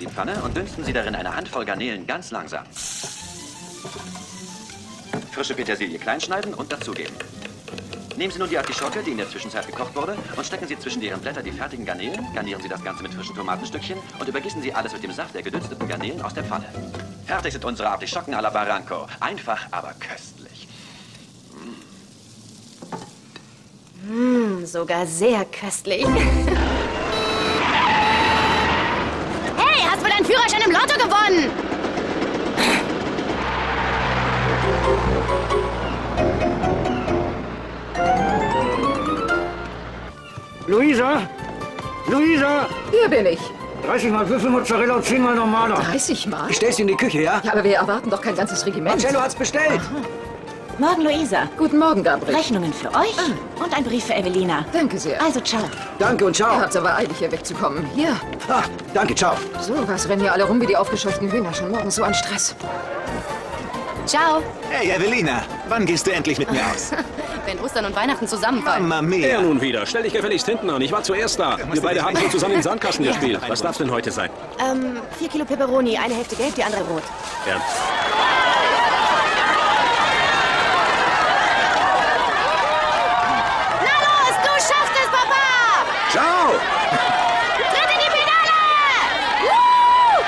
die Pfanne und dünsten Sie darin eine Handvoll Garnelen ganz langsam. Frische Petersilie kleinschneiden und dazugeben. Nehmen Sie nun die Artischocke, die in der Zwischenzeit gekocht wurde, und stecken Sie zwischen deren Blätter die fertigen Garnelen, garnieren Sie das Ganze mit frischen Tomatenstückchen und übergießen Sie alles mit dem Saft der gedünsteten Garnelen aus der Pfanne. Fertig sind unsere Artischocken à la Barranco. Einfach, aber köstlich. Mmh, sogar sehr köstlich. hey, hast du deinen Führerschein im Lotto gewonnen? Luisa? Luisa? Hier bin ich. 30 mal Würfelmozzarella und 10 mal normaler. 30 Mal? Ich stell's in die Küche, ja? Ja, aber wir erwarten doch kein ganzes Regiment. Marcello hat's bestellt. Morgen, Luisa. Guten Morgen, Gabriel. Rechnungen für euch und ein Brief für Evelina. Danke sehr. Also, ciao. Danke und ciao. Ihr habt's aber eilig, hier wegzukommen. Hier. Ah, danke, ciao. So, was rennen hier alle rum wie die aufgescheuchten Hühner. Schon morgens so an Stress. Ciao. Hey, Evelina, wann gehst du endlich mit mir aus? Wenn Ostern und Weihnachten zusammenfallen. Mama mia. Er nun wieder. Stell dich gefälligst hinten an. Ich war zuerst da. Wir beide haben schon zusammen im Sandkasten gespielt. Was darf's denn heute sein? Ähm, vier Kilo Peperoni, eine Hälfte gelb, die andere rot. Ernst? Na los, du schaffst es, Papa! Ciao! Tritt in die Pedale! Woo!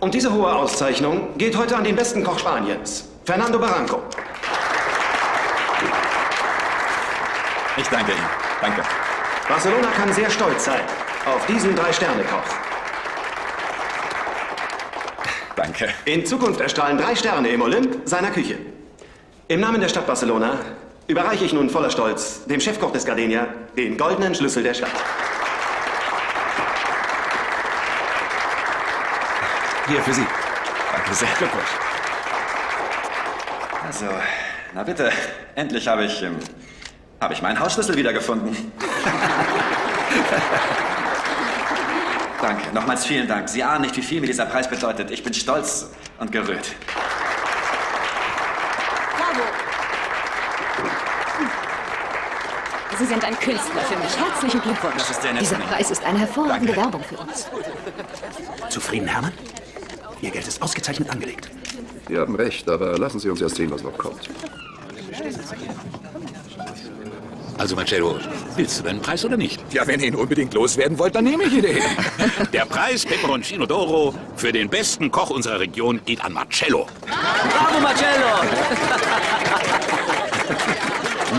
Und diese hohe Auszeichnung geht heute an den besten Koch Spaniens, Fernando Barranco. Ich danke Ihnen. Danke. Barcelona kann sehr stolz sein auf diesen Drei-Sterne-Koch. Danke. In Zukunft erstrahlen drei Sterne im Olymp seiner Küche. Im Namen der Stadt Barcelona überreiche ich nun voller Stolz dem Chefkoch des Gardenia den goldenen Schlüssel der Stadt. Hier für Sie. Danke sehr. Glückwunsch. Also, na bitte. Endlich habe ich, ähm, habe ich meinen Hausschlüssel wiedergefunden. Danke. Nochmals vielen Dank. Sie ahnen nicht, wie viel mir dieser Preis bedeutet. Ich bin stolz und gerührt. Sie sind ein Künstler für mich. Herzlichen Glückwunsch. Dieser. Preis ist eine hervorragende Werbung für uns. Zufrieden, Hermann? Ihr Geld ist ausgezeichnet angelegt. Sie haben recht, aber lassen Sie uns erst sehen, was noch kommt. Also, Marcello, willst du deinen Preis oder nicht? Ja, wenn ihr ihn unbedingt loswerden wollt, dann nehme ich ihn. Der Preis Peperoncino d'Oro für den besten Koch unserer Region geht an Marcello. Bravo, Marcello!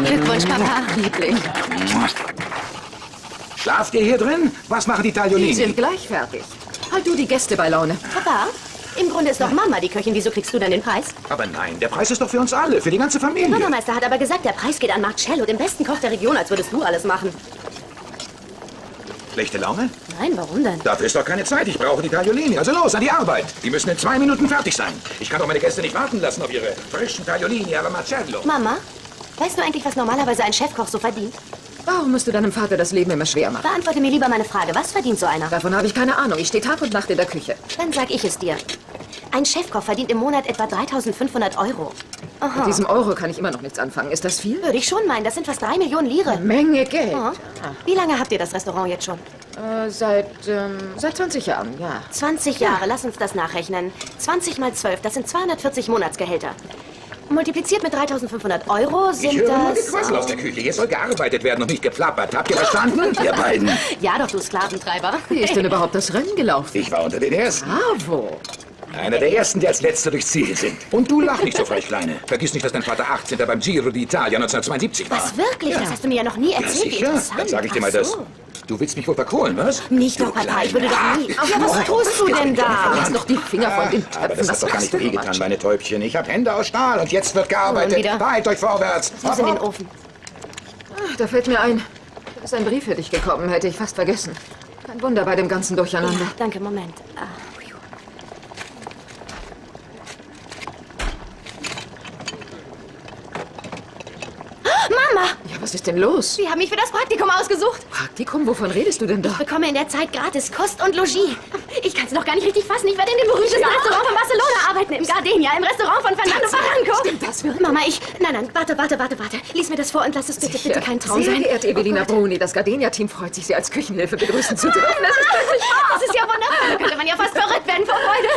Glückwunsch, Papa. Liebling. Schlaft ihr hier drin? Was machen die Die Tagliolini? sind gleich fertig. Halt du die Gäste bei Laune. Papa, im Grunde ist doch Mama die Köchin. Wieso kriegst du dann den Preis? Aber nein, der Preis ist doch für uns alle, für die ganze Der Familie. Bürgermeister hat aber gesagt, der Preis geht an Marcello, den besten Koch der Region, als würdest du alles machen. Schlechte Laune? Nein, warum denn? Dafür ist doch keine Zeit. Ich brauche die Tagliolini. Also los, an die Arbeit. Die müssen in zwei Minuten fertig sein. Ich kann doch meine Gäste nicht warten lassen auf ihre frischen Tagliolini alla Marcello. Mama, weißt du eigentlich, was normalerweise ein Chefkoch so verdient? Warum musst du deinem Vater das Leben immer schwer machen? Beantworte mir lieber meine Frage. Was verdient so einer? Davon habe ich keine Ahnung. Ich stehe Tag und Nacht in der Küche. Dann sag ich es dir. Ein Chefkoch verdient im Monat etwa 3500 Euro. Aha. Mit diesem Euro kann ich immer noch nichts anfangen. Ist das viel? Würde ich schon meinen, das sind fast drei Millionen Lire. Menge Geld. Ja. Wie lange habt ihr das Restaurant jetzt schon? Äh, seit, ähm, seit 20 Jahren, ja. 20 Jahre, lass uns das nachrechnen. 20 mal 12, das sind 240 Monatsgehälter. Multipliziert mit 3500 Euro sind Ich höre das... Gequassel aus der Küche. Hier soll gearbeitet werden und nicht geplappert. Habt ihr verstanden? Ihr beiden. Ja doch, du Sklaventreiber. Wie ist denn überhaupt das Rennen gelaufen? Ich war unter den Ersten. Bravo. Einer der Ersten, der als Letzter durchs Ziel sind. Und du lach nicht so frech, Kleine. Vergiss nicht, dass dein Vater 18. beim Giro d'Italia 1972 war. Was, wirklich? Das hast du mir ja noch nie Ja, erzählt. Wie sicher. Dann sage ich dir Ach mal das. so. Du willst mich wohl verkohlen, was? Nicht Du doch, Papa, Kleine. ich würde doch nie... Ja, was tust du denn da? Lass doch die Finger von den Töpfen. Aber das Was hat doch gar nicht du, wehgetan, meine Täubchen. Ich habe Hände aus Stahl und jetzt wird gearbeitet. Wieder? Behalt euch vorwärts. Fuß in den Ofen. Ach, Da fällt mir ein, da ist ein Brief für dich gekommen. Hätte ich fast vergessen. Kein Wunder bei dem ganzen Durcheinander. Danke, Moment. Ah, Mama, Ja, was ist denn los? Sie haben mich für das Praktikum ausgesucht. Praktikum? Wovon redest du denn da? Ich bekomme in der Zeit gratis Kost und Logis. Ich kann es noch gar nicht richtig fassen. Ich werde in dem berühmtesten Restaurant von Barcelona arbeiten. Im Gardenia, im Restaurant von Fernando Barranco. Stimmt das wirklich? Mama, ich... Nein, nein, warte, warte, warte, warte. Lies mir das vor und lass es bitte, bitte kein Traum Sehr sein. geehrte Evelina Bruni, das Gardenia-Team freut sich, Sie als Küchenhilfe begrüßen zu dürfen. Das ist wirklich Das ist ja wundervoll. Da könnte man ja fast verrückt werden vor Freude.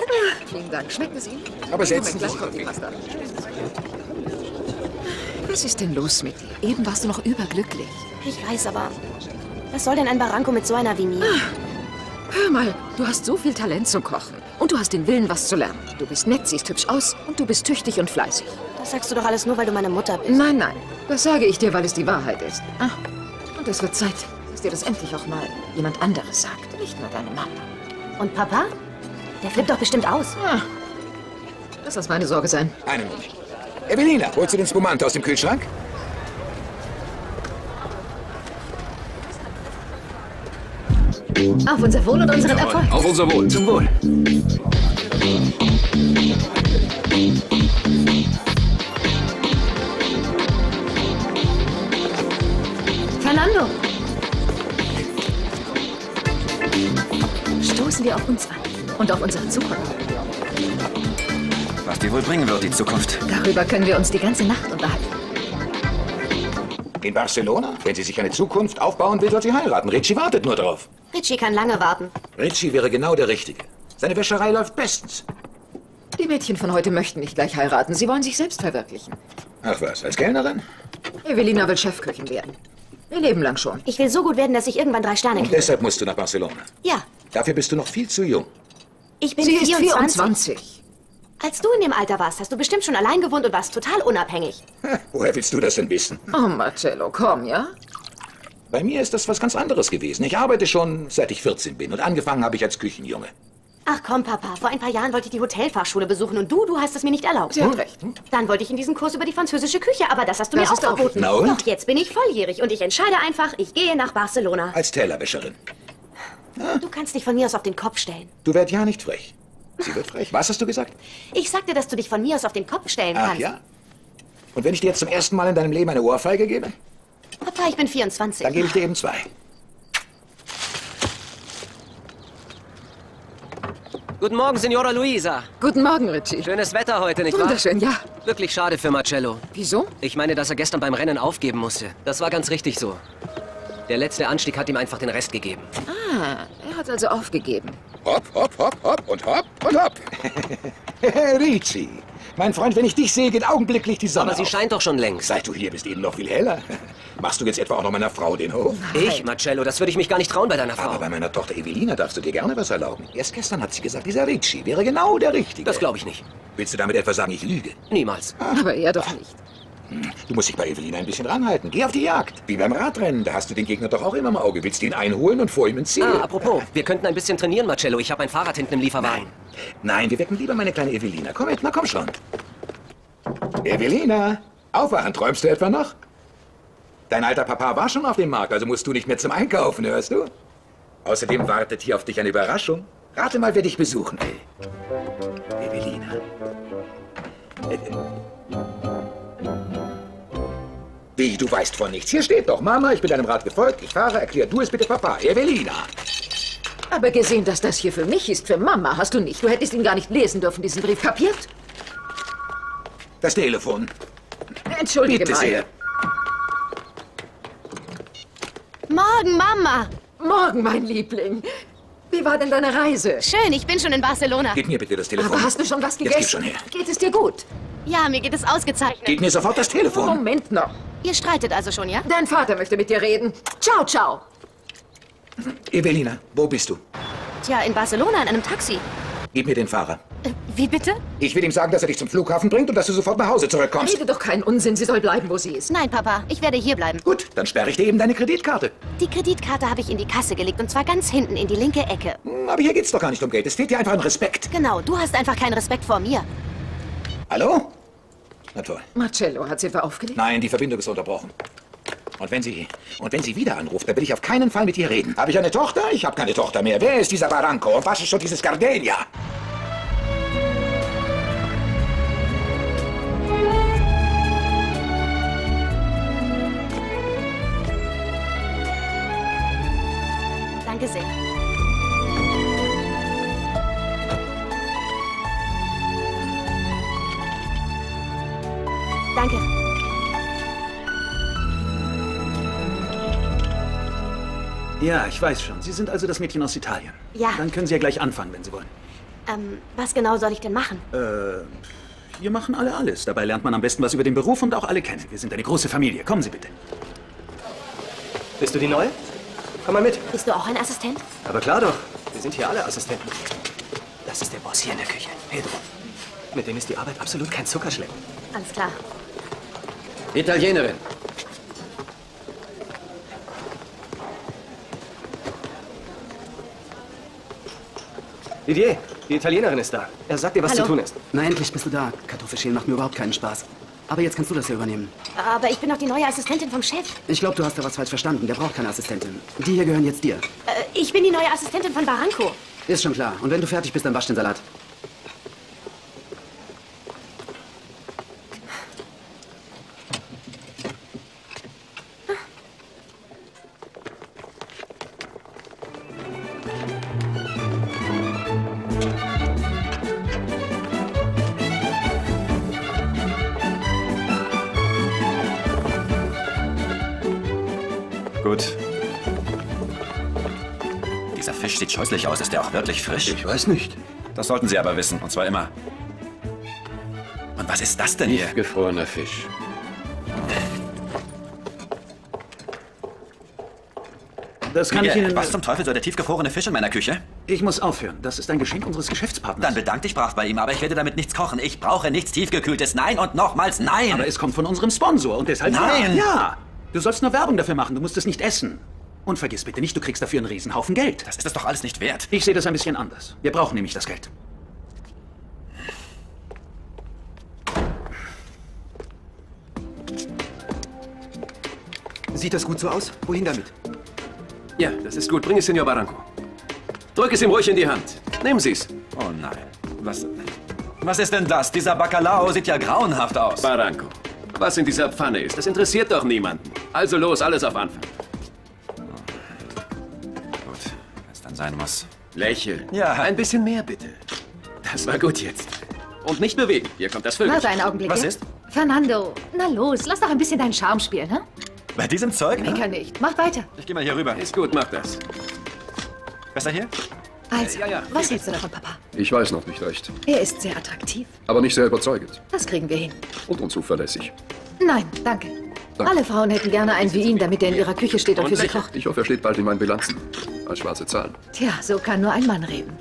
Vielen Dank. Schmeckt es Ihnen? Aber setzen Sie sich. Was ist denn los mit dir? Eben warst du noch überglücklich. Ich weiß aber... Was soll denn ein Barranco mit so einer wie mir? Hör mal, du hast so viel Talent zum Kochen. Und du hast den Willen, was zu lernen. Du bist nett, siehst hübsch aus und du bist tüchtig und fleißig. Das sagst du doch alles nur, weil du meine Mutter bist. Nein, nein. Das sage ich dir, weil es die Wahrheit ist. Ah, und es wird Zeit, dass dir das endlich auch mal jemand anderes sagt. Nicht nur deine Mama. Und Papa? Der flippt doch bestimmt aus. Ah, lass das meine Sorge sein. Einen Moment. Evelina, holst du den Spumante aus dem Kühlschrank? Auf unser Wohl und unseren Erfolg. Auf unser Wohl. Zum Wohl. Fernando! Stoßen wir auf uns an und auf unsere Zukunft. Was dir wohl bringen wird, die Zukunft. Darüber können wir uns die ganze Nacht unterhalten. In Barcelona? Wenn sie sich eine Zukunft aufbauen will, soll sie heiraten. Richie wartet nur drauf. Richie kann lange warten. Richie wäre genau der Richtige. Seine Wäscherei läuft bestens. Die Mädchen von heute möchten nicht gleich heiraten. Sie wollen sich selbst verwirklichen. Ach was, als Kellnerin? Evelina will Chefköchin werden. Ihr Leben lang schon. Ich will so gut werden, dass ich irgendwann drei Sterne Und kriege. deshalb musst du nach Barcelona. Ja, Dafür bist du noch viel zu jung. ich bin Sie ist 24. 24. Als du in dem Alter warst, hast du bestimmt schon allein gewohnt und warst total unabhängig. Woher willst du das denn wissen? Oh, Marcello, komm, ja? Bei mir ist das was ganz anderes gewesen. Ich arbeite schon seit ich 14 bin und angefangen habe ich als Küchenjunge. Ach komm, Papa, vor ein paar Jahren wollte ich die Hotelfachschule besuchen und du, du hast es mir nicht erlaubt. Sie hat recht. Dann wollte ich in diesen Kurs über die französische Küche, aber das hast du Das mir auch verboten. Na und? Doch, jetzt bin ich volljährig und ich entscheide einfach, ich gehe nach Barcelona. Als Tellerwäscherin. Du kannst dich von mir aus auf den Kopf stellen. Du werd ja nicht frech. Sie wird frech. Was hast du gesagt? Ich sagte, dass du dich von mir aus auf den Kopf stellen Ach kannst. ja? Und wenn ich dir jetzt zum ersten Mal in deinem Leben eine Ohrfeige gebe, Papa, ich bin 24. dann gebe ich dir eben zwei. Guten Morgen, Signora Luisa. Guten Morgen, Richie. Schönes Wetter heute, nicht wahr? Wunderschön, ja. Wirklich schade für Marcello. Wieso? Ich meine, dass er gestern beim Rennen aufgeben musste. Das war ganz richtig so. Der letzte Anstieg hat ihm einfach den Rest gegeben. Ah, er hat also aufgegeben. Hopp, hopp, hopp, hopp und hopp und hopp. Ricci, mein Freund, wenn ich dich sehe, geht augenblicklich die Sonne Aber sie auf. scheint doch schon längst. Seit du hier bist, eben noch viel heller. Machst du jetzt etwa auch noch meiner Frau den Hof? Ich, Marcello, das würde ich mich gar nicht trauen bei deiner Frau. Aber bei meiner Tochter Evelina darfst du dir gerne was erlauben. Erst gestern hat sie gesagt, dieser Ricci wäre genau der Richtige. Das glaube ich nicht. Willst du damit etwa sagen, ich lüge? Niemals. Aber er doch nicht. Du musst dich bei Evelina ein bisschen ranhalten. Geh auf die Jagd. Wie beim Radrennen. Da hast du den Gegner doch auch immer im Auge. Willst du ihn einholen und vor ihm ins Ziel? Ah, apropos, wir könnten ein bisschen trainieren, Marcello. Ich habe mein Fahrrad hinten im Lieferwagen. Nein, wir wecken lieber meine kleine Evelina. Komm mit, na komm schon. Evelina, aufwachen. Träumst du etwa noch? Dein alter Papa war schon auf dem Markt, also musst du nicht mehr zum Einkaufen, hörst du? Außerdem wartet hier auf dich eine Überraschung. Rate mal, wer dich besuchen will. Evelina. Wie, du weißt von nichts. Hier steht doch, Mama, ich bin deinem Rat gefolgt. Ich fahre, erklär du es bitte Papa. Evelina. Aber gesehen, dass das hier für mich ist, für Mama, hast du nicht. Du hättest ihn gar nicht lesen dürfen, diesen Brief. Kapiert? Das Telefon. Entschuldige Bitte mal. sehr. Morgen, Mama. Morgen, mein Liebling. Wie war denn deine Reise? Schön, ich bin schon in Barcelona. Gib mir bitte das Telefon. Aber hast du schon was Jetzt gegessen? gib schon her. Geht es dir gut? Ja, mir geht es ausgezeichnet. Gib mir sofort das Telefon. Moment noch. Ihr streitet also schon, ja? Dein Vater möchte mit dir reden. Ciao, ciao. Evelina, wo bist du? Tja, in Barcelona in einem Taxi. Gib mir den Fahrer. Äh, wie bitte? Ich will ihm sagen, dass er dich zum Flughafen bringt und dass du sofort nach Hause zurückkommst. Rede doch keinen Unsinn. Sie soll bleiben, wo sie ist. Nein, Papa, ich werde hier bleiben. Gut, dann sperre ich dir eben deine Kreditkarte. Die Kreditkarte habe ich in die Kasse gelegt und zwar ganz hinten in die linke Ecke. Hm, Aber hier geht's doch gar nicht um Geld. Es fehlt dir einfach an Respekt. Genau, du hast einfach keinen Respekt vor mir. Hallo? Na toll. Marcello, hat sie etwa aufgelegt? Nein, die Verbindung ist unterbrochen. Und wenn sie und wenn sie wieder anruft, dann will ich auf keinen Fall mit ihr reden. Habe ich eine Tochter? Ich habe keine Tochter mehr. Wer ist dieser Barranco und was ist schon dieses Gardenia? Ja, ich weiß schon. Sie sind also das Mädchen aus Italien. Ja. Dann können Sie ja gleich anfangen, wenn Sie wollen. Ähm, was genau soll ich denn machen? Äh, wir machen alle alles. Dabei lernt man am besten was über den Beruf und auch alle kennen. Wir sind eine große Familie. Kommen Sie bitte. Bist du die Neue? Komm mal mit. Bist du auch ein Assistent? Aber klar doch. Wir sind hier alle Assistenten. Das ist der Boss hier in der Küche, Pedro. Mit dem ist die Arbeit absolut kein Zuckerschlecken. Alles klar. Italienerin. Didier, die Italienerin ist da. Er sagt dir, was Hallo. zu tun ist. Na, endlich bist du da. Kartoffelschälen macht mir überhaupt keinen Spaß. Aber jetzt kannst du das hier übernehmen. Aber ich bin doch die neue Assistentin vom Chef. Ich glaube, du hast da was falsch verstanden. Der braucht keine Assistentin. Die hier gehören jetzt dir. Äh, ich bin die neue Assistentin von Barranco. Ist schon klar. Und wenn du fertig bist, dann wasch den Salat. Scheußlich aus. Ist der auch wirklich frisch? Ich weiß nicht. Das sollten Sie aber wissen. Und zwar immer. Und was ist das denn hier? Gefrorener Fisch. Das kann ich Ihnen... Was zum Teufel soll der tiefgefrorene Fisch in meiner Küche? Ich muss aufhören. Das ist ein Geschenk unseres Geschäftspartners. Dann bedank dich brav bei ihm, aber ich werde damit nichts kochen. Ich brauche nichts tiefgekühltes. Nein und nochmals nein. Aber es kommt von unserem Sponsor und deshalb... Nein! Ja! Du sollst nur Werbung dafür machen. Du musst es nicht essen. Und vergiss bitte nicht, du kriegst dafür einen Riesenhaufen Geld. Das ist es doch alles nicht wert. Ich sehe das ein bisschen anders. Wir brauchen nämlich das Geld. Sieht das gut so aus? Wohin damit? Ja, das ist gut. Bring es Senor Barranco. Drück es ihm ruhig in die Hand. Nehmen Sie es. Oh nein. Was, was ist denn das? Dieser Bacalao sieht ja grauenhaft aus. Barranco. Was in dieser Pfanne ist, das interessiert doch niemanden. Also los, alles auf Anfang. Dann sein muss. Lächeln. Ja. Ein bisschen mehr, bitte. Das war gut jetzt. Und nicht bewegen. Hier kommt das Vögel. Warte einen Augenblick. Was ist? Fernando, na los, lass doch ein bisschen deinen Charme spielen, ne? Bei diesem Zeug? Mecker nicht. Mach weiter. Ich gehe mal hier rüber. Ist gut, mach das. Besser hier? Also, Ja, ja. was hältst du davon, Papa? Ich weiß noch nicht recht. Er ist sehr attraktiv. Aber nicht sehr überzeugend. Das kriegen wir hin. Und unzuverlässig. Nein, danke. Danke. Alle Frauen hätten gerne einen wie ihn, damit er in ihrer Küche steht und, Und für sie kocht. Ich hoffe, er steht bald in meinen Bilanzen. Als schwarze Zahlen. Tja, so kann nur ein Mann reden.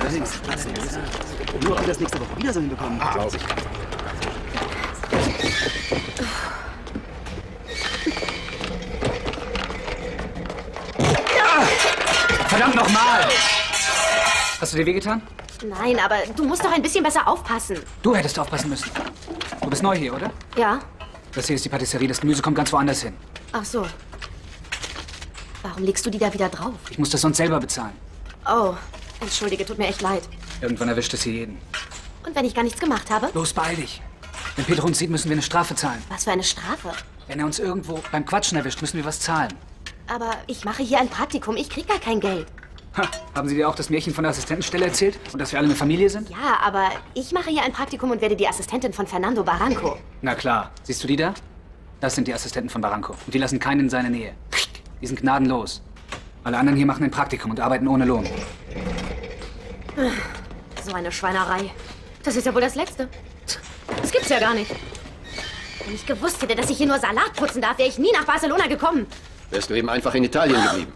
Allerdings. Nur ob wir das nächste Woche wieder so hinbekommen. Glaube ich. Verdammt nochmal! Hast du dir wehgetan? Nein, aber du musst doch ein bisschen besser aufpassen. Du hättest aufpassen müssen. Du bist neu hier, oder? Ja? Das hier ist die Patisserie. Das Gemüse kommt ganz woanders hin. Ach so. Warum legst du die da wieder drauf? Ich muss das sonst selber bezahlen. Oh, entschuldige, tut mir echt leid. Irgendwann erwischt es hier jeden. Und wenn ich gar nichts gemacht habe? Los, beeil dich. Wenn Pedro uns sieht, müssen wir eine Strafe zahlen. Was für eine Strafe? Wenn er uns irgendwo beim Quatschen erwischt, müssen wir was zahlen. Aber ich mache hier ein Praktikum. Ich krieg gar kein Geld. Ha, haben Sie dir auch das Märchen von der Assistentenstelle erzählt? Und dass wir alle eine Familie sind? Ja, aber ich mache hier ein Praktikum und werde die Assistentin von Fernando Barranco. Na klar. Siehst du die da? Das sind die Assistenten von Barranco. Und die lassen keinen in seine Nähe. Die sind gnadenlos. Alle anderen hier machen ein Praktikum und arbeiten ohne Lohn. So eine Schweinerei. Das ist ja wohl das Letzte. Das gibt's ja gar nicht. Wenn ich gewusst hätte, dass ich hier nur Salat putzen darf, wäre ich nie nach Barcelona gekommen. Wärst du eben einfach in Italien geblieben.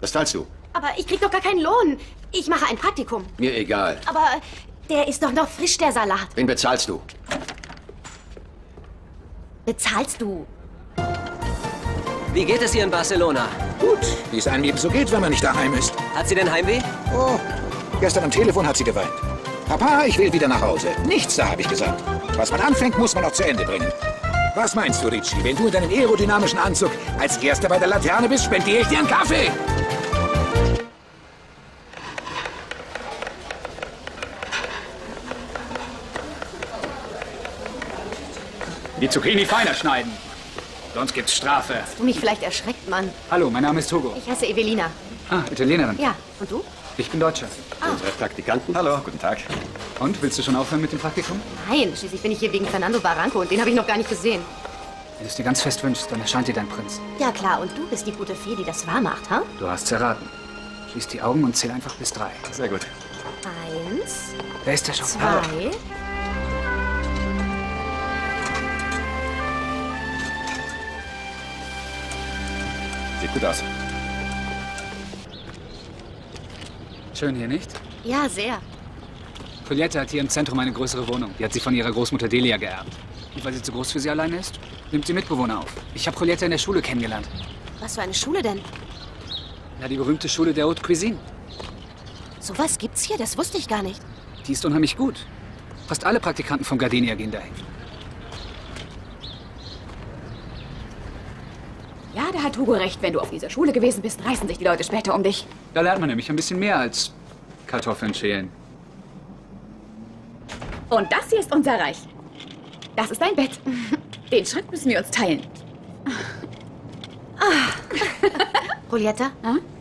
Was zahlst du? Aber ich krieg doch gar keinen Lohn. Ich mache ein Praktikum. Mir egal. Aber der ist doch noch frisch, der Salat. Wen bezahlst du? Bezahlst du? Wie geht es ihr in Barcelona? Gut, wie es einem eben so geht, wenn man nicht daheim ist. Hat sie denn Heimweh? Oh, gestern am Telefon hat sie geweint. Papa, ich will wieder nach Hause. Nichts da, habe ich gesagt. Was man anfängt, muss man auch zu Ende bringen. Was meinst du, Richie? Wenn du in deinem aerodynamischen Anzug als Erster bei der Laterne bist, spendiere ich dir einen Kaffee. Die Zucchini feiner schneiden. Sonst gibt's Strafe. Du mich vielleicht erschreckt, Mann. Hallo, mein Name ist Togo. Ich heiße Evelina. Ah, Italienerin. Ja, und du? Ich bin Deutscher. Unsere Praktikanten. Hallo, guten Tag. Und, willst du schon aufhören mit dem Praktikum? Nein, schließlich bin ich hier wegen Fernando Barranco und den habe ich noch gar nicht gesehen. Wenn du es dir ganz fest wünschst, dann erscheint dir dein Prinz. Ja klar, und du bist die gute Fee, die das wahr macht, ha? Du hast erraten. Schließ die Augen und zähl einfach bis drei. Sehr gut. Eins, Wer ist der schon? zwei. Sieht gut aus. Schön hier, nicht? Ja, sehr. Juliette hat hier im Zentrum eine größere Wohnung. Die hat sie von ihrer Großmutter Delia geerbt. Und weil sie zu groß für sie alleine ist, nimmt sie Mitbewohner auf. Ich habe Juliette in der Schule kennengelernt. Was für eine Schule denn? Na, die berühmte Schule der Haute Cuisine. Sowas gibt's hier, das wusste ich gar nicht. Die ist unheimlich gut. Fast alle Praktikanten von Gardenia gehen dahin. Ja, da hat Hugo recht. Wenn du auf dieser Schule gewesen bist, reißen sich die Leute später um dich. Da lernt man nämlich ein bisschen mehr als Kartoffeln schälen. Und das hier ist unser Reich. Das ist dein Bett. Den Schritt müssen wir uns teilen. Julietta,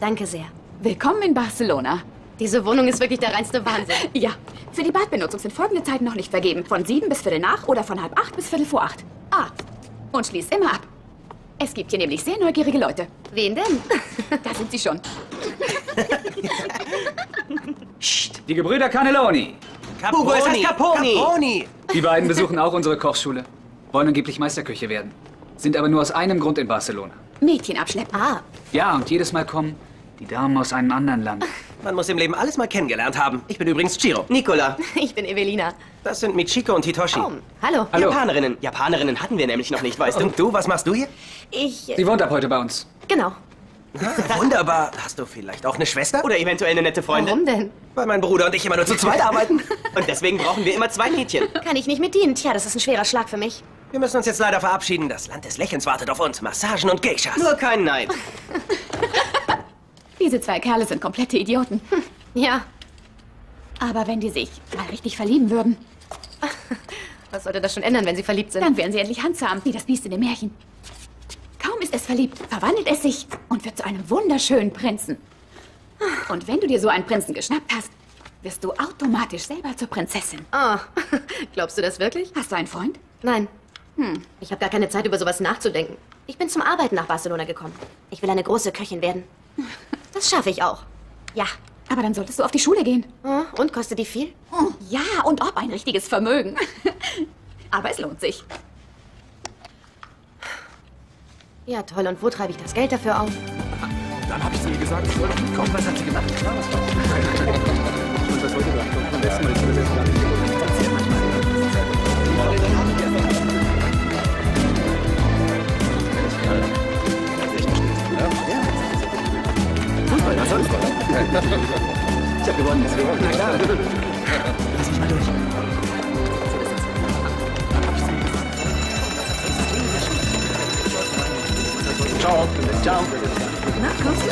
danke sehr. Willkommen in Barcelona. Diese Wohnung ist wirklich der reinste Wahnsinn. Ja, für die Badbenutzung sind folgende Zeiten noch nicht vergeben. Von sieben bis viertel nach oder von halb acht bis viertel vor acht. Ah, und schließ immer ab. Es gibt hier nämlich sehr neugierige Leute. Wen denn? Da sind sie schon. Die Gebrüder Cannelloni. Hugo, es heißt Caponi. Caponi. Die beiden besuchen auch unsere Kochschule. Wollen angeblich Meisterköche werden. Sind aber nur aus einem Grund in Barcelona. Mädchen abschleppen. Ah, Ja, und jedes Mal kommen die Damen aus einem anderen Land. Man muss im Leben alles mal kennengelernt haben. Ich bin übrigens Chiro. Nicola. ich bin Evelina. Das sind Michiko und Hitoshi. Oh, hallo. Japanerinnen. Japanerinnen hatten wir nämlich noch nicht, weißt du. Und du, was machst du hier? Ich. Sie wohnt ab heute bei uns. Genau. Wunderbar. Hast du vielleicht auch eine Schwester? Oder eventuell eine nette Freundin? Warum denn? Weil mein Bruder und ich immer nur zu zweit arbeiten. Und deswegen brauchen wir immer zwei Mädchen. Kann ich nicht mit dienen? Tja, das ist ein schwerer Schlag für mich. Wir müssen uns jetzt leider verabschieden. Das Land des Lächelns wartet auf uns. Massagen und Geishas. Nur kein Nein. Diese zwei Kerle sind komplette Idioten. Ja. Aber wenn die sich mal richtig verlieben würden, Was sollte das schon ändern, wenn sie verliebt sind? dann wären sie endlich handzahm, wie das Biest in dem Märchen. Kaum ist es verliebt, verwandelt es sich und wird zu einem wunderschönen Prinzen. Und wenn du dir so einen Prinzen geschnappt hast, wirst du automatisch selber zur Prinzessin. Oh, glaubst du das wirklich? Hast du einen Freund? Nein. Hm. Ich habe gar keine Zeit, über sowas nachzudenken. Ich bin zum Arbeiten nach Barcelona gekommen. Ich will eine große Köchin werden. Das schaffe ich auch. Ja. Aber dann solltest du auf die Schule gehen. Oh, und kostet die viel? Ja, und ob ein richtiges Vermögen. Aber es lohnt sich. Ja, toll. Und wo treibe ich das Geld dafür auf? Dann habe ich ihr gesagt, ich soll doch mitkommen. Was hat sie gemacht? Ja, was war wollte sie? Am besten, ich das gar nicht? Ich gewonnen. Na klar. Lass mich mal durch. Ciao. Ciao. Na, kommst du?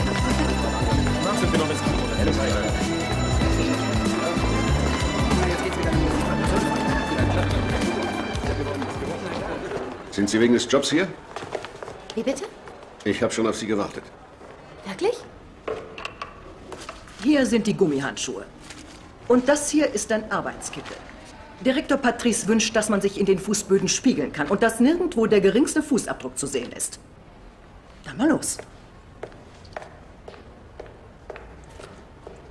Na, sind wir noch ins Kino, ehrlich Sind Sie wegen des Jobs hier? Wie bitte? Ich habe schon auf Sie gewartet. Wirklich? Hier sind die Gummihandschuhe. Und das hier ist ein Arbeitskittel. Direktor Patrice wünscht, dass man sich in den Fußböden spiegeln kann und dass nirgendwo der geringste Fußabdruck zu sehen ist. Dann mal los.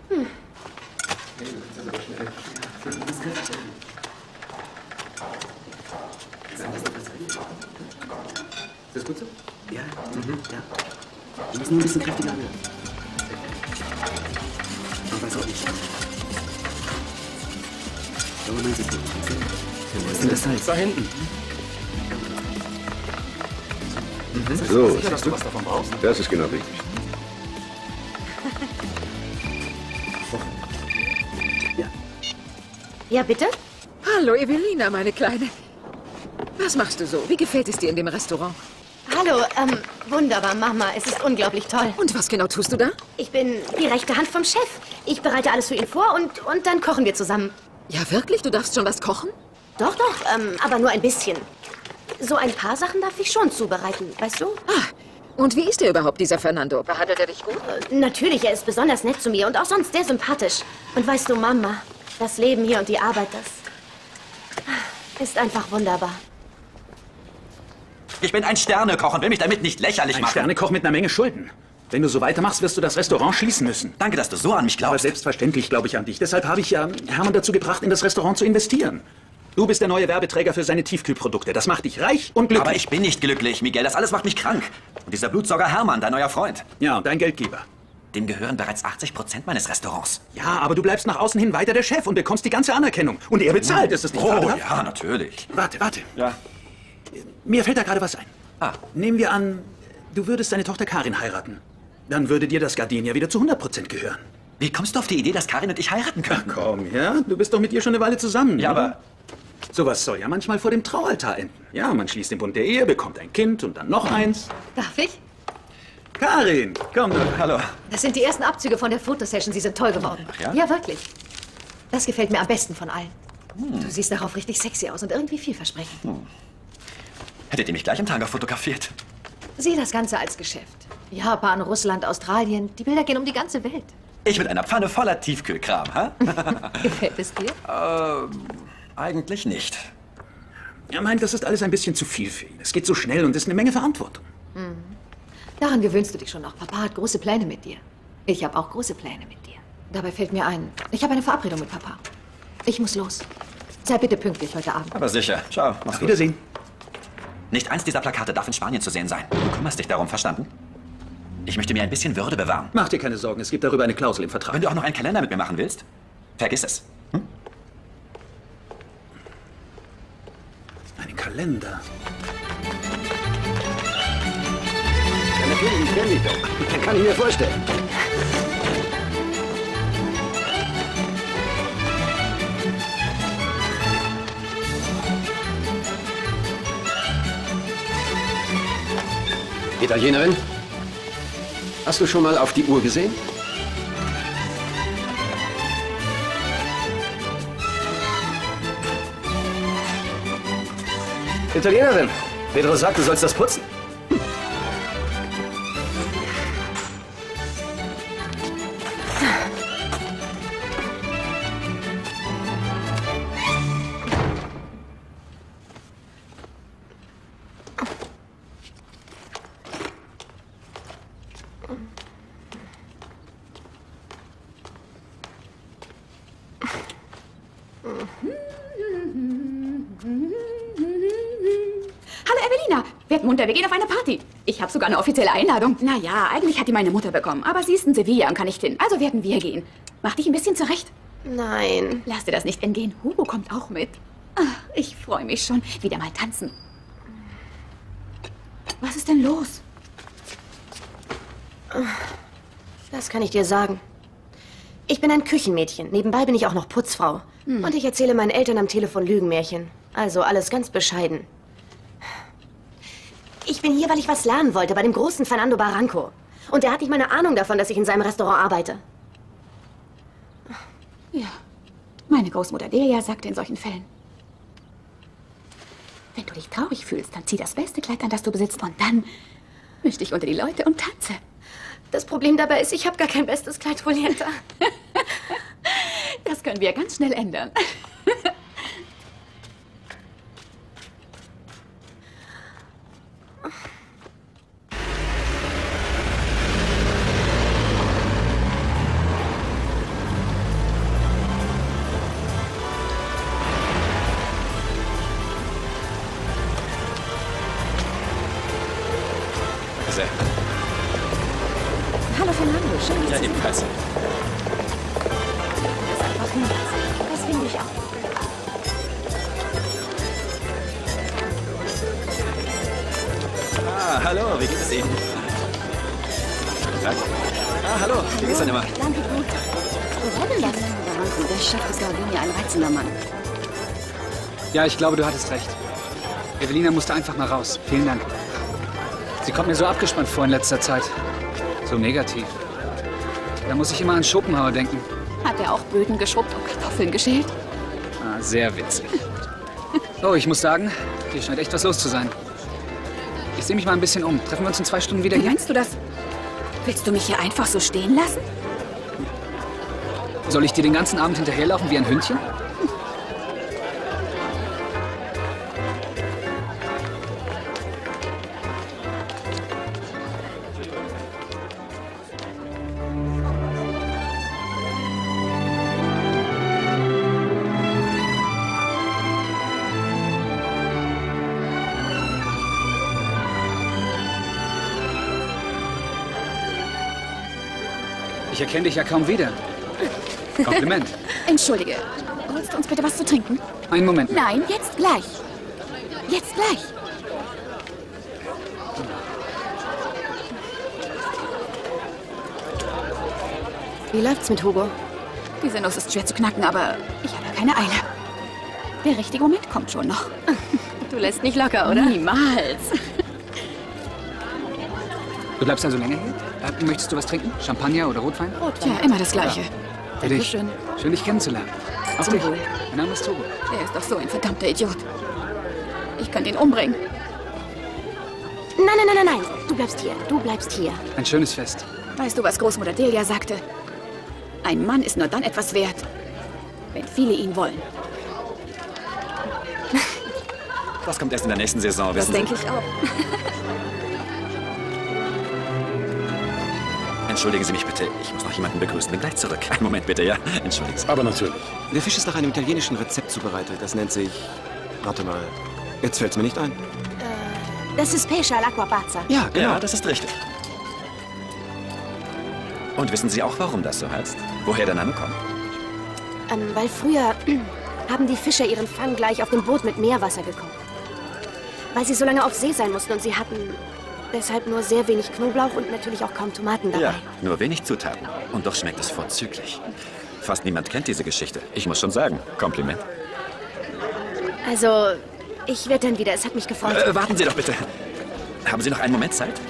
Hm. Ist das gut so? Ja. Mhm. Ja. Du musst nur ein bisschen kräftiger anhören. Ich weiß auch nicht. Aber meins ist gut. Wo ist denn das Salz? Da hinten. So, sicher, dass du was davon brauchst? Das ist genau richtig. Ja, bitte? Hallo, Evelina, meine Kleine. Was machst du so? Wie gefällt es dir in dem Restaurant? Hallo, ähm, wunderbar, Mama. Es ist unglaublich toll. Und was genau tust du da? Ich bin die rechte Hand vom Chef. Ich bereite alles für ihn vor und, und dann kochen wir zusammen. Ja, wirklich? Du darfst schon was kochen? Doch, doch, ähm, aber nur ein bisschen. So ein paar Sachen darf ich schon zubereiten, weißt du? Und wie ist der überhaupt, dieser Fernando? Behandelt er dich gut? Natürlich, er ist besonders nett zu mir und auch sonst sehr sympathisch. Und weißt du, Mama, das Leben hier und die Arbeit, das ist einfach wunderbar. Ich bin ein Sternekoch und will mich damit nicht lächerlich Ein machen. Sternekoch mit einer Menge Schulden. Wenn du so weitermachst, wirst du das Restaurant schließen müssen. Danke, dass du so an mich glaubst. Aber selbstverständlich glaube ich an dich. Deshalb habe ich ja Hermann dazu gebracht, in das Restaurant zu investieren. Du bist der neue Werbeträger für seine Tiefkühlprodukte. Das macht dich reich und glücklich. Aber ich bin nicht glücklich, Miguel. Das alles macht mich krank. Und dieser Blutsauger Hermann, dein neuer Freund. Ja, und dein Geldgeber. Dem gehören bereits 80 Prozent meines Restaurants. Ja, aber du bleibst nach außen hin weiter der Chef und bekommst die ganze Anerkennung. Und er bezahlt, ist das nicht Oh, wahr? ja, natürlich. Warte, warte. Ja. Mir fällt da gerade was ein. Ah. Nehmen wir an, du würdest deine Tochter Karin heiraten. Dann würde dir das Gardenia wieder zu 100 Prozent gehören. Wie kommst du auf die Idee, dass Karin und ich heiraten können? Ach komm, ja? Du bist doch mit ihr schon eine Weile zusammen. Ja, oder? aber- Sowas soll ja manchmal vor dem Traualtar enden. Ja, man schließt den Bund der Ehe, bekommt ein Kind und dann noch eins. Darf ich? Karin, komm doch. Hallo. Das sind die ersten Abzüge von der Fotosession. Sie sind toll geworden. Ach ja? Ja, wirklich. Das gefällt mir am besten von allen. Du siehst darauf richtig sexy aus und irgendwie vielversprechend. Hättet ihr mich gleich im Tanga fotografiert? Sieh das Ganze als Geschäft. Japan, Russland, Australien. Die Bilder gehen um die ganze Welt. Ich mit einer Pfanne voller Tiefkühlkram, hä? Gefällt es dir? ähm, eigentlich nicht. Er meint, das ist alles ein bisschen zu viel für ihn. Es geht so schnell und ist eine Menge Verantwortung. Mhm. Daran gewöhnst du dich schon noch. Papa hat große Pläne mit dir. Ich habe auch große Pläne mit dir. Dabei fällt mir ein, ich habe eine Verabredung mit Papa. Ich muss los. Sei bitte pünktlich heute Abend. Aber sicher. Ciao. Mach's gut. Wiedersehen. Nicht eins dieser Plakate darf in Spanien zu sehen sein. Du kümmerst dich darum, verstanden? Ich möchte mir ein bisschen Würde bewahren. Mach dir keine Sorgen, es gibt darüber eine Klausel im Vertrag. Wenn du auch noch einen Kalender mit mir machen willst, vergiss es. Einen Kalender. Ja, natürlich, ich kenne dich doch. Kann ich mir vorstellen. Italienerin, hast du schon mal auf die Uhr gesehen? Italienerin, Pedro sagt, du sollst das putzen. Sogar eine offizielle Einladung. Naja, eigentlich hat die meine Mutter bekommen, aber sie ist in Sevilla und kann nicht hin. Also werden wir gehen. Mach dich ein bisschen zurecht. Nein. Lass dir das nicht entgehen. Hugo kommt auch mit. Ach, ich freue mich schon. Wieder mal tanzen. Was ist denn los? Das kann ich dir sagen. Ich bin ein Küchenmädchen. Nebenbei bin ich auch noch Putzfrau. Hm. Und ich erzähle meinen Eltern am Telefon Lügenmärchen. Also alles ganz bescheiden. Ich bin hier, weil ich was lernen wollte bei dem großen Fernando Barranco. Und er hat nicht mal eine Ahnung davon, dass ich in seinem Restaurant arbeite. Ja. Meine Großmutter Delia sagte in solchen Fällen. Wenn du dich traurig fühlst, dann zieh das beste Kleid an, das du besitzt und dann misch dich unter die Leute und tanze. Das Problem dabei ist, ich habe gar kein bestes Kleid, Julieta. Das können wir ganz schnell ändern. Ugh. Ja, ich glaube, du hattest recht. Evelina musste einfach mal raus. Vielen Dank. Sie kommt mir so abgespannt vor in letzter Zeit. So negativ. Da muss ich immer an Schopenhauer denken. Hat er auch Böden geschrubbt und Kartoffeln geschält? Ah, sehr witzig. Oh, ich muss sagen, Hier scheint echt was los zu sein. Ich sehe mich mal ein bisschen um. Treffen wir uns in zwei Stunden wieder Wie hier? meinst du das? Willst du mich hier einfach so stehen lassen? Soll ich dir den ganzen Abend hinterherlaufen wie ein Hündchen? Ich erkenne dich ja kaum wieder. Kompliment. Entschuldige. Holst du uns bitte was zu trinken? Einen Moment. Nein, jetzt gleich. Jetzt gleich. Wie läuft's mit Hugo? Diese Nuss ist schwer zu knacken, aber ich habe keine Eile. Der richtige Moment kommt schon noch. Du lässt nicht locker, oder? Niemals. Du bleibst also länger hier? Äh, möchtest du was trinken? Champagner oder Rotwein? Tja, immer das Gleiche. Für dich. Dankeschön. Schön, dich kennenzulernen. Auf Zum dich. Wohl. Mein Name ist Togo. Er ist doch so ein verdammter Idiot. Ich kann ihn umbringen. Nein, nein, nein, nein, nein. Du bleibst hier. Du bleibst hier. Ein schönes Fest. Weißt du, was Großmutter Delia sagte? Ein Mann ist nur dann etwas wert, wenn viele ihn wollen. Das kommt erst in der nächsten Saison, Das wissen denke Sie. ich auch. Entschuldigen Sie mich bitte, ich muss noch jemanden begrüßen. Bin gleich zurück. Einen Moment bitte, ja? Entschuldigen Sie. Aber natürlich. Der Fisch ist nach einem italienischen Rezept zubereitet. Das nennt sich. Warte mal. Jetzt fällt's mir nicht ein. Das ist Pesce all'acqua pazza. Ja, genau. Ja, das ist richtig. Und wissen Sie auch, warum das so heißt? Woher der Name kommt? Ähm, weil früher haben die Fischer ihren Fang gleich auf dem Boot mit Meerwasser gekocht. Weil sie so lange auf See sein mussten und sie hatten deshalb nur sehr wenig Knoblauch und natürlich auch kaum Tomaten dabei. Ja, nur wenig Zutaten. Und doch schmeckt es vorzüglich. Fast niemand kennt diese Geschichte. Ich muss schon sagen, Kompliment. Also, ich werde dann wieder. Es hat mich gefreut. Äh, warten Sie doch bitte. Haben Sie noch einen Moment Zeit?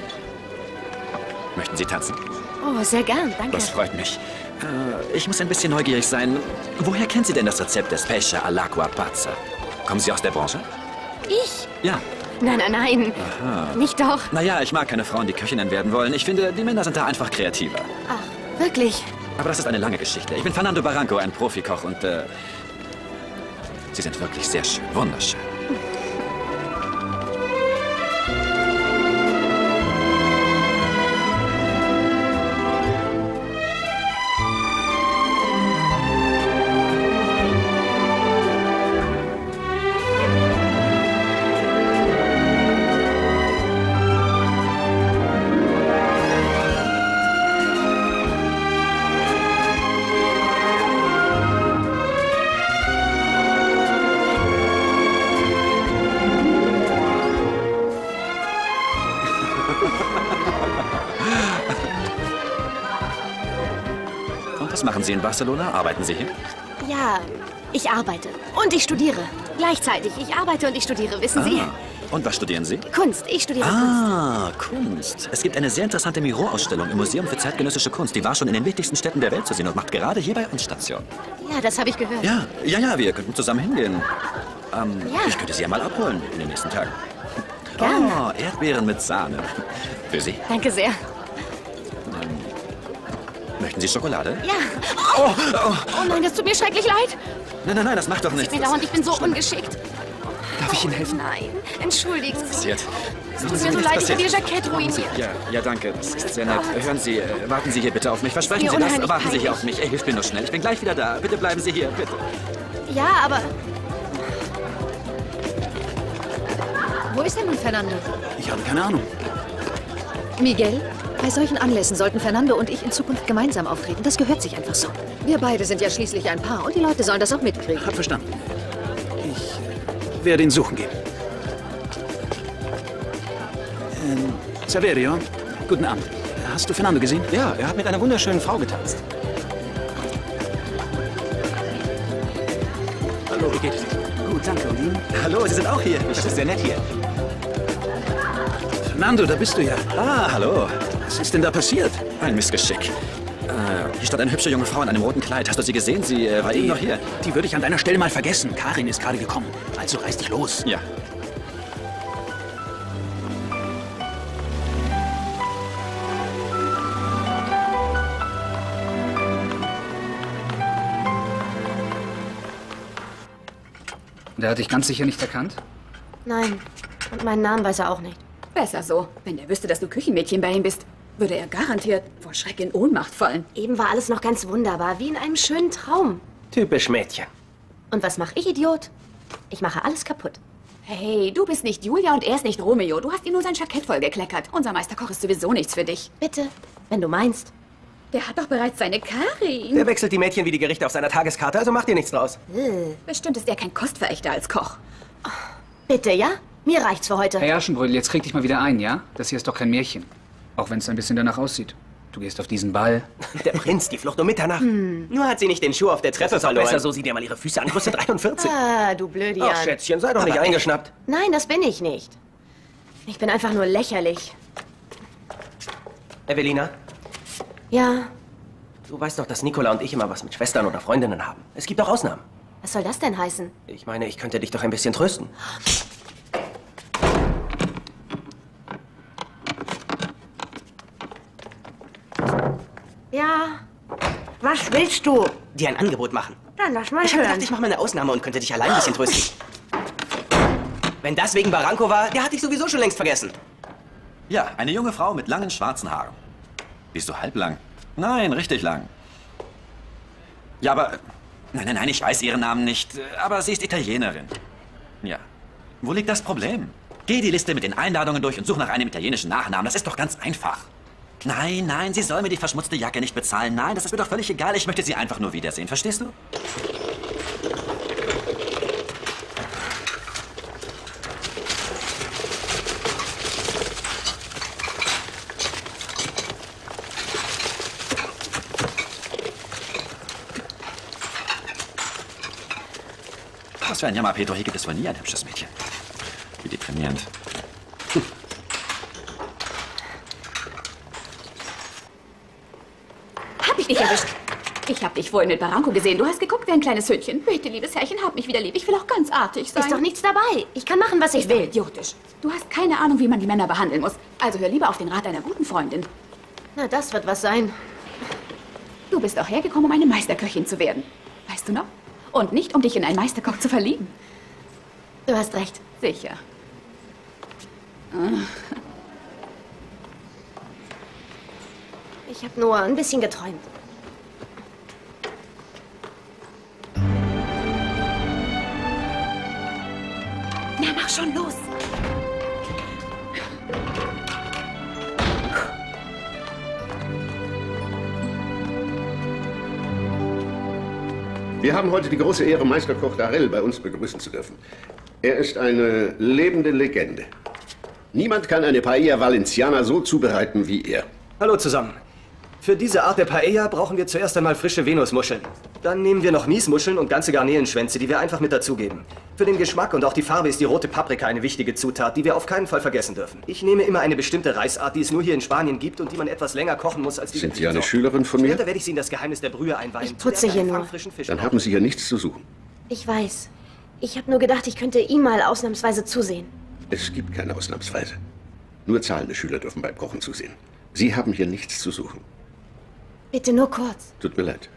Möchten Sie tanzen? Oh, sehr gern, danke. Das freut mich. Äh, ich muss ein bisschen neugierig sein. Woher kennen Sie denn das Rezept des Pesce all'acqua pazza? Kommen Sie aus der Branche? Ich? Ja. Nein, nein, nein. Aha. Nicht doch. Naja, ich mag keine Frauen, die Köchinnen werden wollen. Ich finde, die Männer sind da einfach kreativer. Ach, wirklich? Aber das ist eine lange Geschichte. Ich bin Fernando Barranco, ein Profikoch und äh, Sie sind wirklich sehr schön, wunderschön. Barcelona? Arbeiten Sie hier? Ja, ich arbeite. Und ich studiere. Gleichzeitig. Ich arbeite und ich studiere, wissen Sie? Ah. Und was studieren Sie? Kunst. Ich studiere Kunst. Ah, Kunst. Es gibt eine sehr interessante Miro-Ausstellung im Museum für zeitgenössische Kunst. Die war schon in den wichtigsten Städten der Welt zu sehen und macht gerade hier bei uns Station. Ja, das habe ich gehört. Ja, ja, ja, wir könnten zusammen hingehen. Ähm, Ja. Ich könnte Sie ja mal abholen in den nächsten Tagen. Gerne. Oh, Erdbeeren mit Sahne. Für Sie. Danke sehr. Sie Schokolade? Ja. Oh, oh. Oh nein, das tut mir schrecklich leid. Nein, nein, nein, das macht doch nichts. Mir dauernd, ich bin so ungeschickt. Darf ich Ihnen helfen? Nein, entschuldigen Sie. Passiert. Es tut mir so leid, ich habe Ihr Jackett ruiniert. Ja, ja, danke. Das ist sehr nett. Hören Sie, äh, warten Sie hier bitte auf mich. Versprechen Mir Sie das. Warten Sie hier auf mich. Ey, ich bin nur schnell. Ich bin gleich wieder da. Bitte bleiben Sie hier, bitte. Ja, aber Wo ist denn nun Fernando? Ich habe keine Ahnung. Miguel? Bei solchen Anlässen sollten Fernando und ich in Zukunft gemeinsam auftreten. Das gehört sich einfach so. Wir beide sind ja schließlich ein Paar und die Leute sollen das auch mitkriegen. Hab verstanden. Ich werde ihn suchen gehen. Ähm, Saverio, guten Abend. Hast du Fernando gesehen? Ja, er hat mit einer wunderschönen Frau getanzt. Hallo, wie geht es? Gut, danke. Und Ihnen? Hallo, Sie sind auch hier. Das ist sehr nett hier. Nando, da bist du ja. Ah, hallo. Was ist denn da passiert? Ein Missgeschick. Äh, hier stand eine hübsche junge Frau in einem roten Kleid. Hast du sie gesehen? Sie äh, war die, eben noch hier. Die würde ich an deiner Stelle mal vergessen. Karin ist gerade gekommen. Also reiß dich los. Ja. Der hat dich ganz sicher nicht erkannt? Nein. Und meinen Namen weiß er auch nicht. Besser so. Wenn er wüsste, dass du Küchenmädchen bei ihm bist, würde er garantiert vor Schreck in Ohnmacht fallen. Eben war alles noch ganz wunderbar, wie in einem schönen Traum. Typisch Mädchen. Und was mache ich, Idiot? Ich mache alles kaputt. Hey, du bist nicht Julia und er ist nicht Romeo. Du hast ihm nur sein Jackett vollgekleckert. Unser Meisterkoch ist sowieso nichts für dich. Bitte, wenn du meinst. Der hat doch bereits seine Karin. Der wechselt die Mädchen wie die Gerichte auf seiner Tageskarte, also macht dir nichts draus. Bestimmt ist er kein Kostverächter als Koch. Bitte, ja? Mir reicht's für heute. Herr Aschenbrödel, jetzt krieg dich mal wieder ein, ja? Das hier ist doch kein Märchen. Auch wenn es ein bisschen danach aussieht. Du gehst auf diesen Ball. Der Prinz, die Flucht um Mitternacht. Nur hat sie nicht den Schuh auf der Treppe verloren. besser, so sieh dir mal ihre Füße an. Größe 43. Ah, du Blödian. Ach, Schätzchen, sei doch nicht Aber- eingeschnappt. Nein, das bin ich nicht. Ich bin einfach nur lächerlich. Evelina, Ja, du weißt doch, dass Nicola und ich immer was mit Schwestern oder Freundinnen haben. Es gibt auch Ausnahmen. was soll das denn heißen? Ich meine, ich könnte dich doch ein bisschen trösten. Ja. Was willst du? Dir ein Angebot machen. Dann lass mal Ich hab hören. gedacht, ich mache mal eine Ausnahme und könnte dich allein ein bisschen trösten. Wenn das wegen Barranco war, der hatte ich sowieso schon längst vergessen. Ja, eine junge Frau mit langen schwarzen Haaren. Bist du halblang? Nein, richtig lang. Ja, aber. Nein, nein, nein, ich weiß ihren Namen nicht. Aber sie ist Italienerin. Ja. Wo liegt das Problem? Geh die Liste mit den Einladungen durch und such nach einem italienischen Nachnamen. Das ist doch ganz einfach. Nein, nein, sie soll mir die verschmutzte Jacke nicht bezahlen. Nein, das ist mir doch völlig egal. Ich möchte sie einfach nur wiedersehen. Verstehst du? Was für ein Jammer, Pedro. Hier gibt es wohl nie ein hübsches Mädchen. Deprimierend. Hab ich dich erwischt? Ich hab dich vorhin mit Barranco gesehen. Du hast geguckt wie ein kleines Hündchen. Bitte, liebes Herrchen, hab mich wieder lieb. Ich will auch ganz artig sein. Ist doch nichts dabei. Ich kann machen, was ich Ist will. idiotisch. Du hast keine Ahnung, wie man die Männer behandeln muss. Also hör lieber auf den Rat einer guten Freundin. Na, das wird was sein. Du bist auch hergekommen, um eine Meisterköchin zu werden. Weißt du noch? Und nicht, um dich in einen Meisterkoch zu verlieben. Du hast recht. Sicher. Ich habe nur ein bisschen geträumt. Na, mach schon los. Wir haben heute die große Ehre, Meisterkoch Darell bei uns begrüßen zu dürfen. Er ist eine lebende Legende. Niemand kann eine Paella Valenciana so zubereiten wie er. Hallo zusammen. Für diese Art der Paella brauchen wir zuerst einmal frische Venusmuscheln. Dann nehmen wir noch Miesmuscheln und ganze Garnelenschwänze, die wir einfach mit dazugeben. Für den Geschmack und auch die Farbe ist die rote Paprika eine wichtige Zutat, die wir auf keinen Fall vergessen dürfen. Ich nehme immer eine bestimmte Reisart, die es nur hier in Spanien gibt und die man etwas länger kochen muss als die Sind Sie eine. Schülerin von mir? Später werde ich Sie in das Geheimnis der Brühe einweihen. Ich putze hier nur. Dann haben Sie hier nichts zu suchen. Ich weiß. Ich habe nur gedacht, ich könnte ihm mal ausnahmsweise zusehen. Es gibt keine Ausnahmsweise. Nur zahlende Schüler dürfen beim Kochen zusehen. Sie haben hier nichts zu suchen. Bitte nur kurz. Tut mir leid.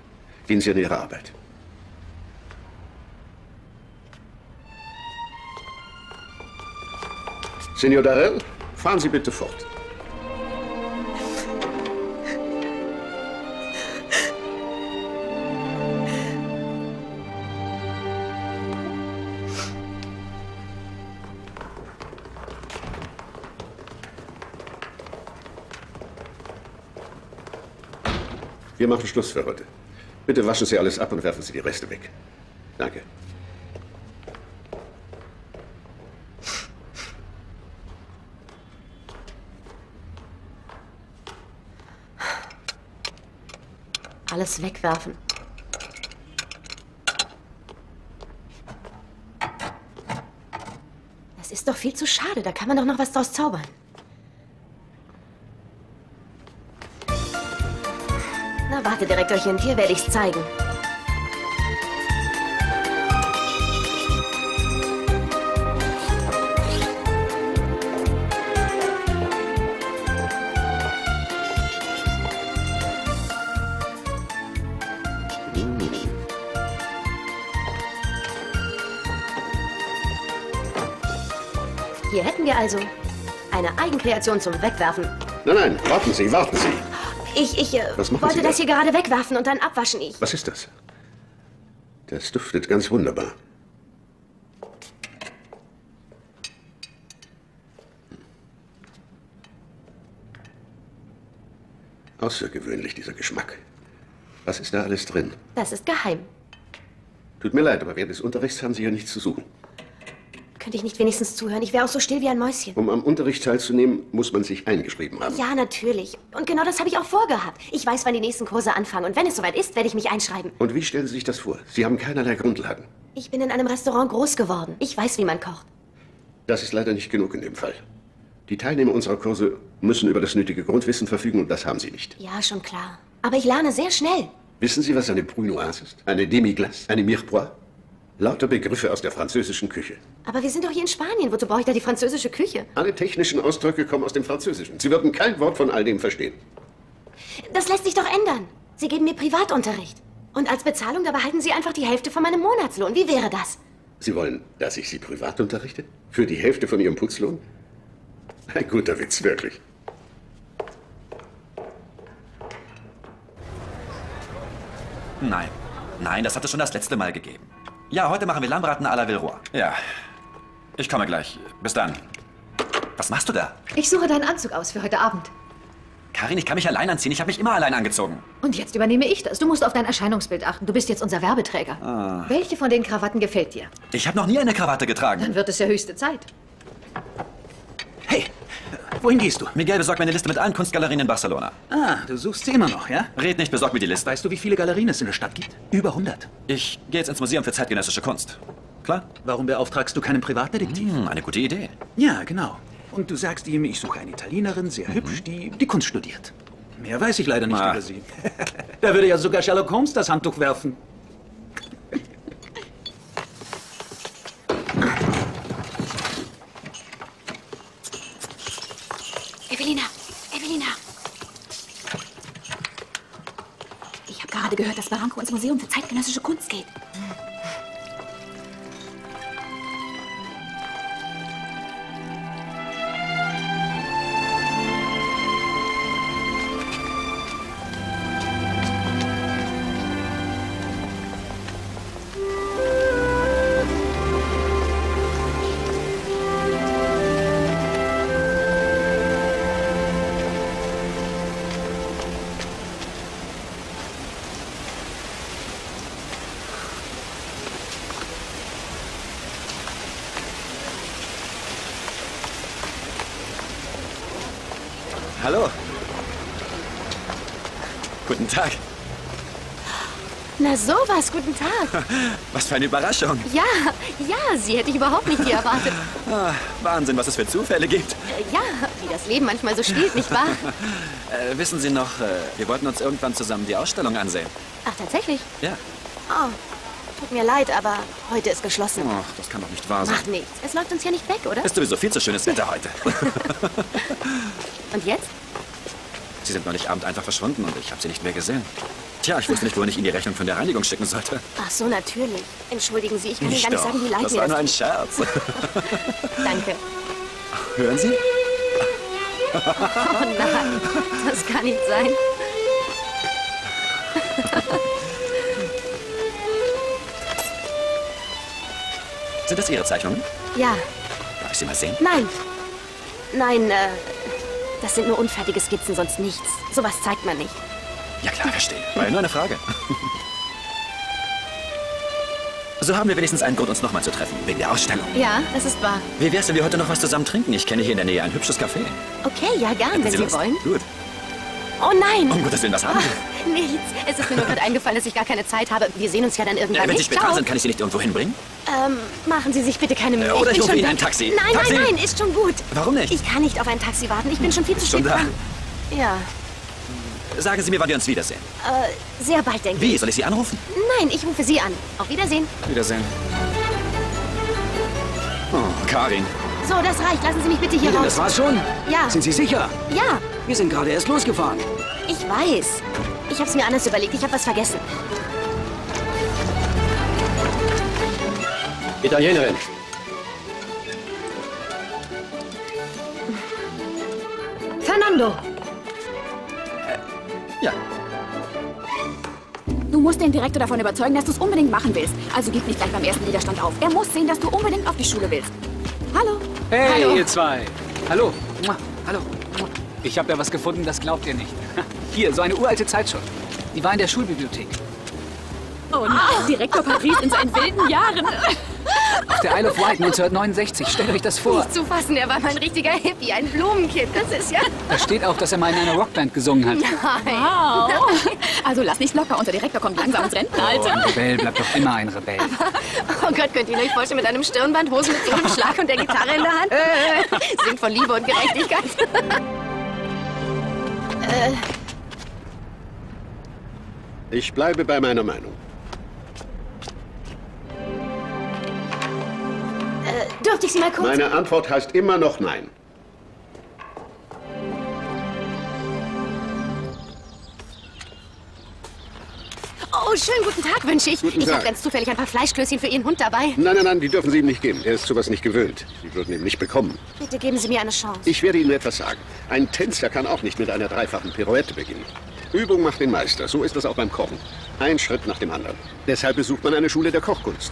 Gehen Sie an Ihre Arbeit. Senor Darrell, fahren Sie bitte fort. Wir machen Schluss für heute. Bitte waschen Sie alles ab und werfen Sie die Reste weg. Danke. Alles wegwerfen. Das ist doch viel zu schade. Da kann man doch noch was draus zaubern. Warte, Direktorchen. Hier werde ich's zeigen. Hier hätten wir also eine Eigenkreation zum Wegwerfen. Nein, nein, warten Sie, warten Sie. Ich, ich äh, wollte das da? hier gerade wegwerfen und dann abwaschen. Ich. Was ist das? Das duftet ganz wunderbar. Außergewöhnlich, dieser Geschmack. Was ist da alles drin? Das ist geheim. Tut mir leid, aber während des Unterrichts haben Sie ja nichts zu suchen. Könnte ich nicht wenigstens zuhören? Ich wäre auch so still wie ein Mäuschen. Um am Unterricht teilzunehmen, muss man sich eingeschrieben haben. Ja, natürlich. Und genau das habe ich auch vorgehabt. Ich weiß, wann die nächsten Kurse anfangen. Und wenn es soweit ist, werde ich mich einschreiben. Und wie stellen Sie sich das vor? Sie haben keinerlei Grundlagen. Ich bin in einem Restaurant groß geworden. Ich weiß, wie man kocht. Das ist leider nicht genug in dem Fall. Die Teilnehmer unserer Kurse müssen über das nötige Grundwissen verfügen und das haben sie nicht. Ja, schon klar. Aber ich lerne sehr schnell. Wissen Sie, was eine Brunoise ist? Eine Demi-Glace? Eine Mirepoix? Lauter Begriffe aus der französischen Küche. Aber wir sind doch hier in Spanien. Wozu brauche ich da die französische Küche? Alle technischen Ausdrücke kommen aus dem Französischen. Sie würden kein Wort von all dem verstehen. Das lässt sich doch ändern. Sie geben mir Privatunterricht. Und als Bezahlung, da behalten Sie einfach die Hälfte von meinem Monatslohn. Wie wäre das? Sie wollen, dass ich Sie privat unterrichte? Für die Hälfte von Ihrem Putzlohn? Ein guter Witz, wirklich. Nein. Nein, das hat es schon das letzte Mal gegeben. Ja, heute machen wir Lammbraten à la Villeroy. Ja. Ich komme gleich. Bis dann. Was machst du da? Ich suche deinen Anzug aus für heute Abend. Karin, ich kann mich allein anziehen. Ich habe mich immer allein angezogen. Und jetzt übernehme ich das. Du musst auf dein Erscheinungsbild achten. Du bist jetzt unser Werbeträger. Ah. Welche von den Krawatten gefällt dir? Ich habe noch nie eine Krawatte getragen. Dann wird es ja höchste Zeit. Wohin gehst du? Miguel besorgt mir eine Liste mit allen Kunstgalerien in Barcelona. Ah, du suchst sie immer noch, ja? Red nicht, besorg mir die Liste. Weißt du, wie viele Galerien es in der Stadt gibt? Über 100. Ich gehe jetzt ins Museum für zeitgenössische Kunst. Klar? Warum beauftragst du keinen Privatdetektiv? Hm, eine gute Idee. Ja, genau. Und du sagst ihm, ich suche eine Italienerin, sehr hübsch, die die Kunst studiert. Mehr weiß ich leider nicht Ah. über sie. da würde ja sogar Sherlock Holmes das Handtuch werfen. Evelina, Evelina. Ich habe gehört, dass Barranco ins Museum für zeitgenössische Kunst geht. Na sowas, guten Tag. Was für eine Überraschung. Ja, ja, sie hätte ich überhaupt nicht hier erwartet. Ah, Wahnsinn, was es für Zufälle gibt. Äh, Ja, wie das Leben manchmal so spielt, nicht wahr? Äh, wissen Sie noch, äh, wir wollten uns irgendwann zusammen die Ausstellung ansehen. Ach, tatsächlich? Ja. Oh, tut mir leid, aber heute ist geschlossen. Ach, das kann doch nicht wahr sein. Macht nichts. Es läuft uns ja nicht weg, oder? Ist sowieso viel zu schönes Wetter heute. Und jetzt? Sie sind neulich Abend einfach verschwunden und ich habe Sie nicht mehr gesehen. Tja, ich wusste nicht, wohin ich Ihnen die Rechnung von der Reinigung schicken sollte. Ach so, natürlich. Entschuldigen Sie, ich kann Ihnen gar nicht doch. sagen, wie leid das mir war das nur ein Scherz. Danke. Hören Sie? Oh nein, das kann nicht sein. Sind das Ihre Zeichnungen? Ja, Darf ich Sie mal sehen? nein. Nein, äh, das sind nur unfertige Skizzen, sonst nichts. Sowas zeigt man nicht. Ja klar, verstehe. War ja nur eine Frage. So haben wir wenigstens einen Grund, uns nochmal zu treffen, wegen der Ausstellung. Ja, das ist wahr. Wie wär's, wenn wir heute noch was zusammen trinken? Ich kenne hier in der Nähe ein hübsches Café. Okay, ja, gern, Hätten wenn Sie, Lust? wollen. Gut. Oh nein! Um Gottes Willen, was haben? Ach, nichts. Es ist mir nur gerade eingefallen, dass ich gar keine Zeit habe. Wir sehen uns ja dann Äh, irgendwann. wenn Sie spät dran sind, kann ich Sie nicht irgendwo hinbringen? Ähm, machen Sie sich bitte keine Mühe. Äh, oder ich bin rufe Ihnen ein. Taxi. Nein, Taxi. nein, nein, ist schon gut. Warum nicht? Ich kann nicht auf ein Taxi warten. Ich bin schon viel zu Schon spät da? dran. Ja, Sagen Sie mir, wann wir uns wiedersehen. äh, sehr bald, denke Wie? ich. Soll ich Sie anrufen? Nein, ich rufe Sie an. Auf Wiedersehen. Wiedersehen. Oh, Karin. So, das reicht. Lassen Sie mich bitte hier raus. Das war's schon? Ja. Sind Sie sicher? Ja, Wir sind gerade erst losgefahren. ich weiß. Ich habe es mir anders überlegt. Ich habe was vergessen. Italienerin. Fernando! Ja. Du musst den Direktor davon überzeugen, dass du es unbedingt machen willst. Also gib nicht gleich beim ersten Widerstand auf. Er muss sehen, dass du unbedingt auf die Schule willst. Hallo? Hey, Hallo. ihr zwei. Hallo. Hallo. Ich habe ja was gefunden, das glaubt ihr nicht. Hier, so eine uralte Zeitschrift. Die war in der Schulbibliothek. Nein, Direktor Patrice in seinen wilden Jahren. Auf der Isle of Wight 1969. Stellt euch das vor. Nicht zu fassen, er war mal ein richtiger Hippie, ein Blumenkind. Das ist ja... Da steht auch, dass er mal in einer Rockband gesungen hat. Nein. Wow. Also lass nicht locker, unser Direktor kommt langsam ins Oh, ein Rentenalter. Rebell bleibt doch immer ein Rebell. Oh Gott, könnt ihr euch vorstellen, mit einem Stirnband, Hosen mit so einem Schlag und der Gitarre in der Hand? Singt von Liebe und Gerechtigkeit. äh, Ich bleibe bei meiner Meinung. Dürfte ich Sie mal kurz... Meine Antwort heißt immer noch nein. Oh, schönen guten Tag wünsche ich. Guten ich habe ganz zufällig ein paar Fleischklößchen für Ihren Hund dabei. Nein, nein, nein, die dürfen Sie ihm nicht geben. Er ist sowas nicht gewöhnt. Sie würden ihn nicht bekommen. Bitte geben Sie mir eine Chance. Ich werde Ihnen etwas sagen. Ein Tänzer kann auch nicht mit einer dreifachen Pirouette beginnen. Übung macht den Meister. So ist das auch beim Kochen. Ein Schritt nach dem anderen. Deshalb besucht man eine Schule der Kochkunst.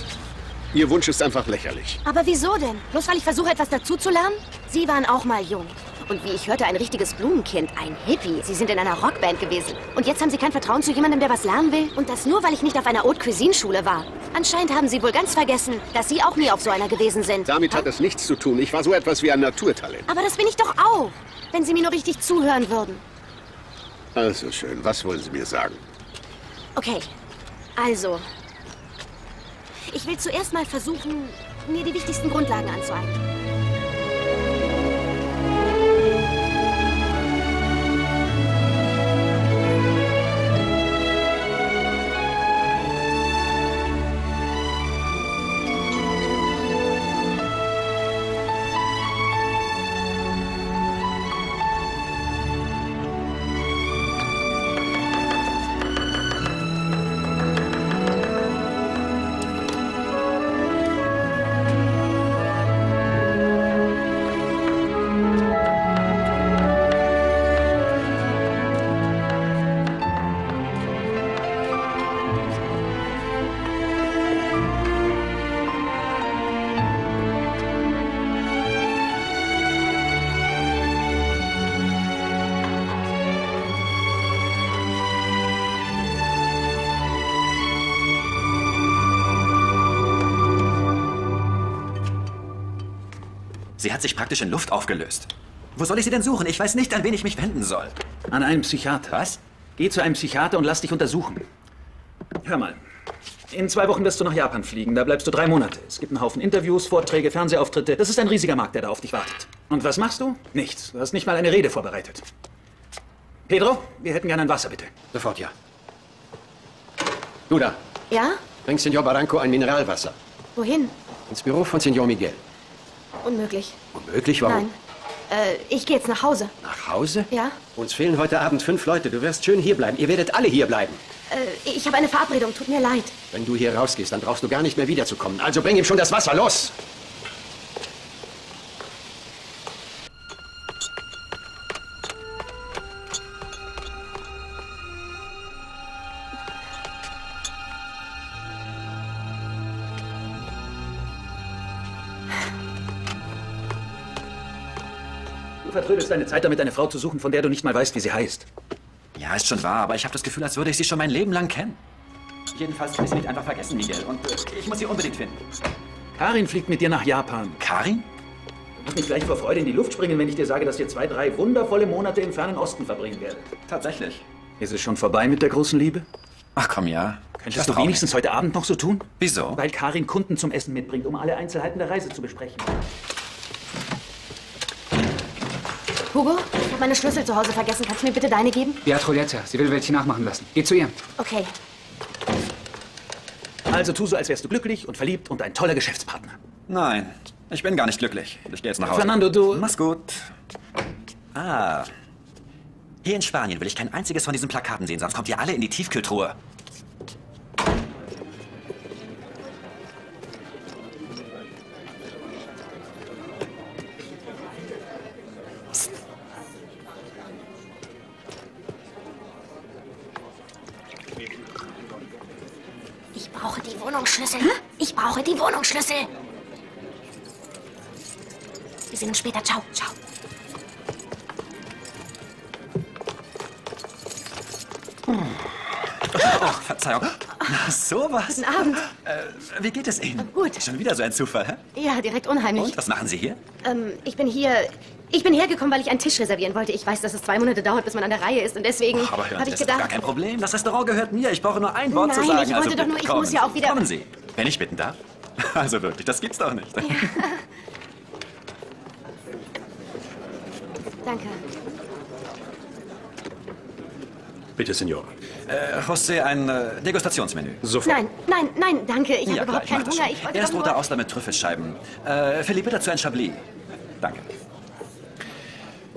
Ihr Wunsch ist einfach lächerlich. Aber wieso denn? Bloß weil ich versuche, etwas dazuzulernen? Sie waren auch mal jung. Und wie ich hörte, ein richtiges Blumenkind, ein Hippie. Sie sind in einer Rockband gewesen. Und jetzt haben Sie kein Vertrauen zu jemandem, der was lernen will? Und das nur, weil ich nicht auf einer Haute Cuisine Schule war. Anscheinend haben Sie wohl ganz vergessen, dass Sie auch nie auf so einer gewesen sind. Damit hat es nichts zu tun. Ich war so etwas wie ein Naturtalent. Aber das bin ich doch auch. Wenn Sie mir nur richtig zuhören würden. Also schön. Was wollen Sie mir sagen? Okay, also. Ich will zuerst mal versuchen, mir die wichtigsten Grundlagen anzueignen. Sie hat sich praktisch in Luft aufgelöst. Wo soll ich sie denn suchen? Ich weiß nicht, an wen ich mich wenden soll. An einen Psychiater. Was? Geh zu einem Psychiater und lass dich untersuchen. Hör mal. In zwei Wochen wirst du nach Japan fliegen. Da bleibst du drei Monate. Es gibt einen Haufen Interviews, Vorträge, Fernsehauftritte. Das ist ein riesiger Markt, der da auf dich wartet. Und was machst du? Nichts. Du hast nicht mal eine Rede vorbereitet. Pedro, wir hätten gerne ein Wasser, bitte. Sofort, ja. Du da, Ja? bring Senor Barranco ein Mineralwasser. Wohin? Ins Büro von Senor Miguel. Unmöglich. Unmöglich, warum? Nein. Äh, ich gehe jetzt nach Hause. Nach Hause? Ja? Uns fehlen heute Abend fünf Leute. Du wirst schön hierbleiben. Ihr werdet alle hierbleiben. Äh, ich habe eine Verabredung. Tut mir leid. Wenn du hier rausgehst, dann brauchst du gar nicht mehr wiederzukommen. Also bring ihm schon das Wasser, los! Du vertrödelst deine Zeit damit, eine Frau zu suchen, von der du nicht mal weißt, wie sie heißt. Ja, ist schon wahr, aber ich habe das Gefühl, als würde ich sie schon mein Leben lang kennen. Jedenfalls kann ich sie nicht einfach vergessen, Miguel. Und äh, ich muss sie unbedingt finden. Karin fliegt mit dir nach Japan. Karin? Du wirst nicht gleich vor Freude in die Luft springen, wenn ich dir sage, dass wir zwei, drei wundervolle Monate im fernen Osten verbringen werden. Tatsächlich. Ist es schon vorbei mit der großen Liebe? Ach komm, ja. Könntest Das du wenigstens heute Abend noch so tun? Wieso? Weil Karin Kunden zum Essen mitbringt, um alle Einzelheiten der Reise zu besprechen. Hugo, ich habe meine Schlüssel zu Hause vergessen. Kannst du mir bitte deine geben? Beatrice, sie will welche nachmachen lassen. Geh zu ihr. Okay. Also tu so, als wärst du glücklich und verliebt und ein toller Geschäftspartner. Nein, ich bin gar nicht glücklich. Ich gehe jetzt nach Hause. Fernando, du... Mach's gut. Ah. Hier in Spanien will ich kein einziges von diesen Plakaten sehen, sonst kommt ihr alle in die Tiefkühltruhe. Wohnungsschlüssel. Ich brauche die Wohnungsschlüssel. Wir sehen uns später. Ciao, ciao. Oh, Verzeihung. Na, sowas. Guten Abend. Äh, wie geht es Ihnen? Gut. Schon wieder so ein Zufall, hä? Ja, direkt unheimlich. Und, was machen Sie hier? Ähm, ich bin hier. Ich bin hergekommen, weil ich einen Tisch reservieren wollte. Ich weiß, dass es zwei Monate dauert, bis man an der Reihe ist. Und deswegen Oh, aber hören habe ich das ist doch gedacht. gar kein Problem. Das Restaurant gehört mir. Ich brauche nur ein Wort zu Nein, sagen. ich wollte also, doch nur- ich muss kommen ja Sie. auch wieder- Kommen Sie, wenn ich bitten darf. Also wirklich, das gibt's doch nicht. Danke. Bitte, Signor. Äh, José, ein äh, Degustationsmenü. Sofort. Nein, nein, nein, danke. Ich ja, habe überhaupt keinen Hunger. Erst roter. Austern mit Trüffelscheiben. Äh, Philippe, dazu ein Chablis. Danke.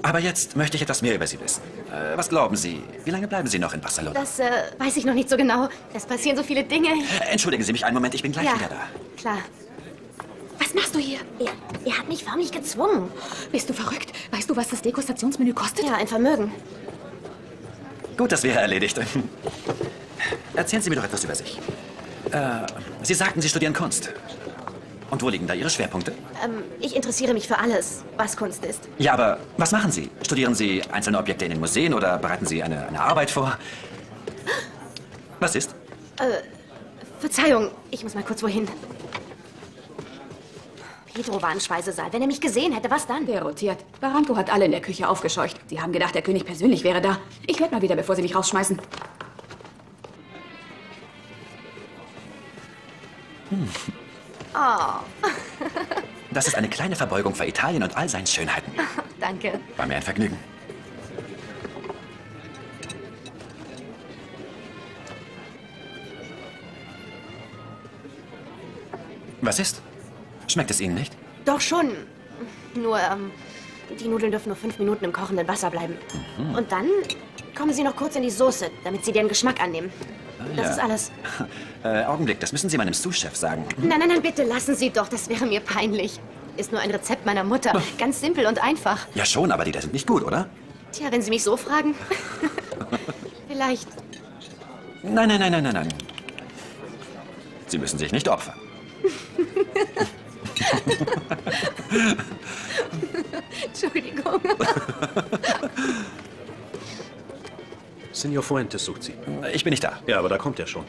Aber jetzt möchte ich etwas mehr über Sie wissen. Äh, was glauben Sie? Wie lange bleiben Sie noch in Barcelona? Das äh, weiß ich noch nicht so genau. Es passieren so viele Dinge. Äh, Entschuldigen Sie mich einen Moment, ich bin gleich ja, wieder da. klar. Was machst du hier? Er, er hat mich förmlich gezwungen. Bist du verrückt? Weißt du, was das Degustationsmenü kostet? Ja, ein Vermögen. Gut, das wäre erledigt. Erzählen Sie mir doch etwas über sich. Äh, Sie sagten, Sie studieren Kunst. Und wo liegen da Ihre Schwerpunkte? Ähm, ich interessiere mich für alles, was Kunst ist. Ja, aber was machen Sie? Studieren Sie einzelne Objekte in den Museen oder bereiten Sie eine, eine Arbeit vor? Was ist? Äh, Verzeihung, ich muss mal kurz wohin. Pedro war im Speisesaal. Wenn er mich gesehen hätte, was dann? Der rotiert. Barranco hat alle in der Küche aufgescheucht. Sie haben gedacht, der König persönlich wäre da. Ich werde mal wieder, bevor sie mich rausschmeißen. Oh, Das ist eine kleine Verbeugung vor Italien und all seinen Schönheiten. danke. War mir ein Vergnügen. Was ist? Schmeckt es Ihnen nicht? Doch schon. Nur, ähm, die Nudeln dürfen nur fünf Minuten im kochenden Wasser bleiben. Mhm. Und dann kommen sie noch kurz in die Soße, damit sie den Geschmack annehmen. Das ja. ist alles. Äh, Augenblick, das müssen Sie meinem Sous-Chef sagen. Nein, nein, nein, bitte lassen Sie doch. Das wäre mir peinlich. Ist nur ein Rezept meiner Mutter. Ganz simpel und einfach. Ja schon, aber die da sind nicht gut, oder? Tja, wenn Sie mich so fragen. Vielleicht. Nein, nein, nein, nein, nein, nein. Sie müssen sich nicht opfern. Entschuldigung. Signor Fuentes sucht Sie. Ich bin nicht da. Ja, aber da kommt er schon.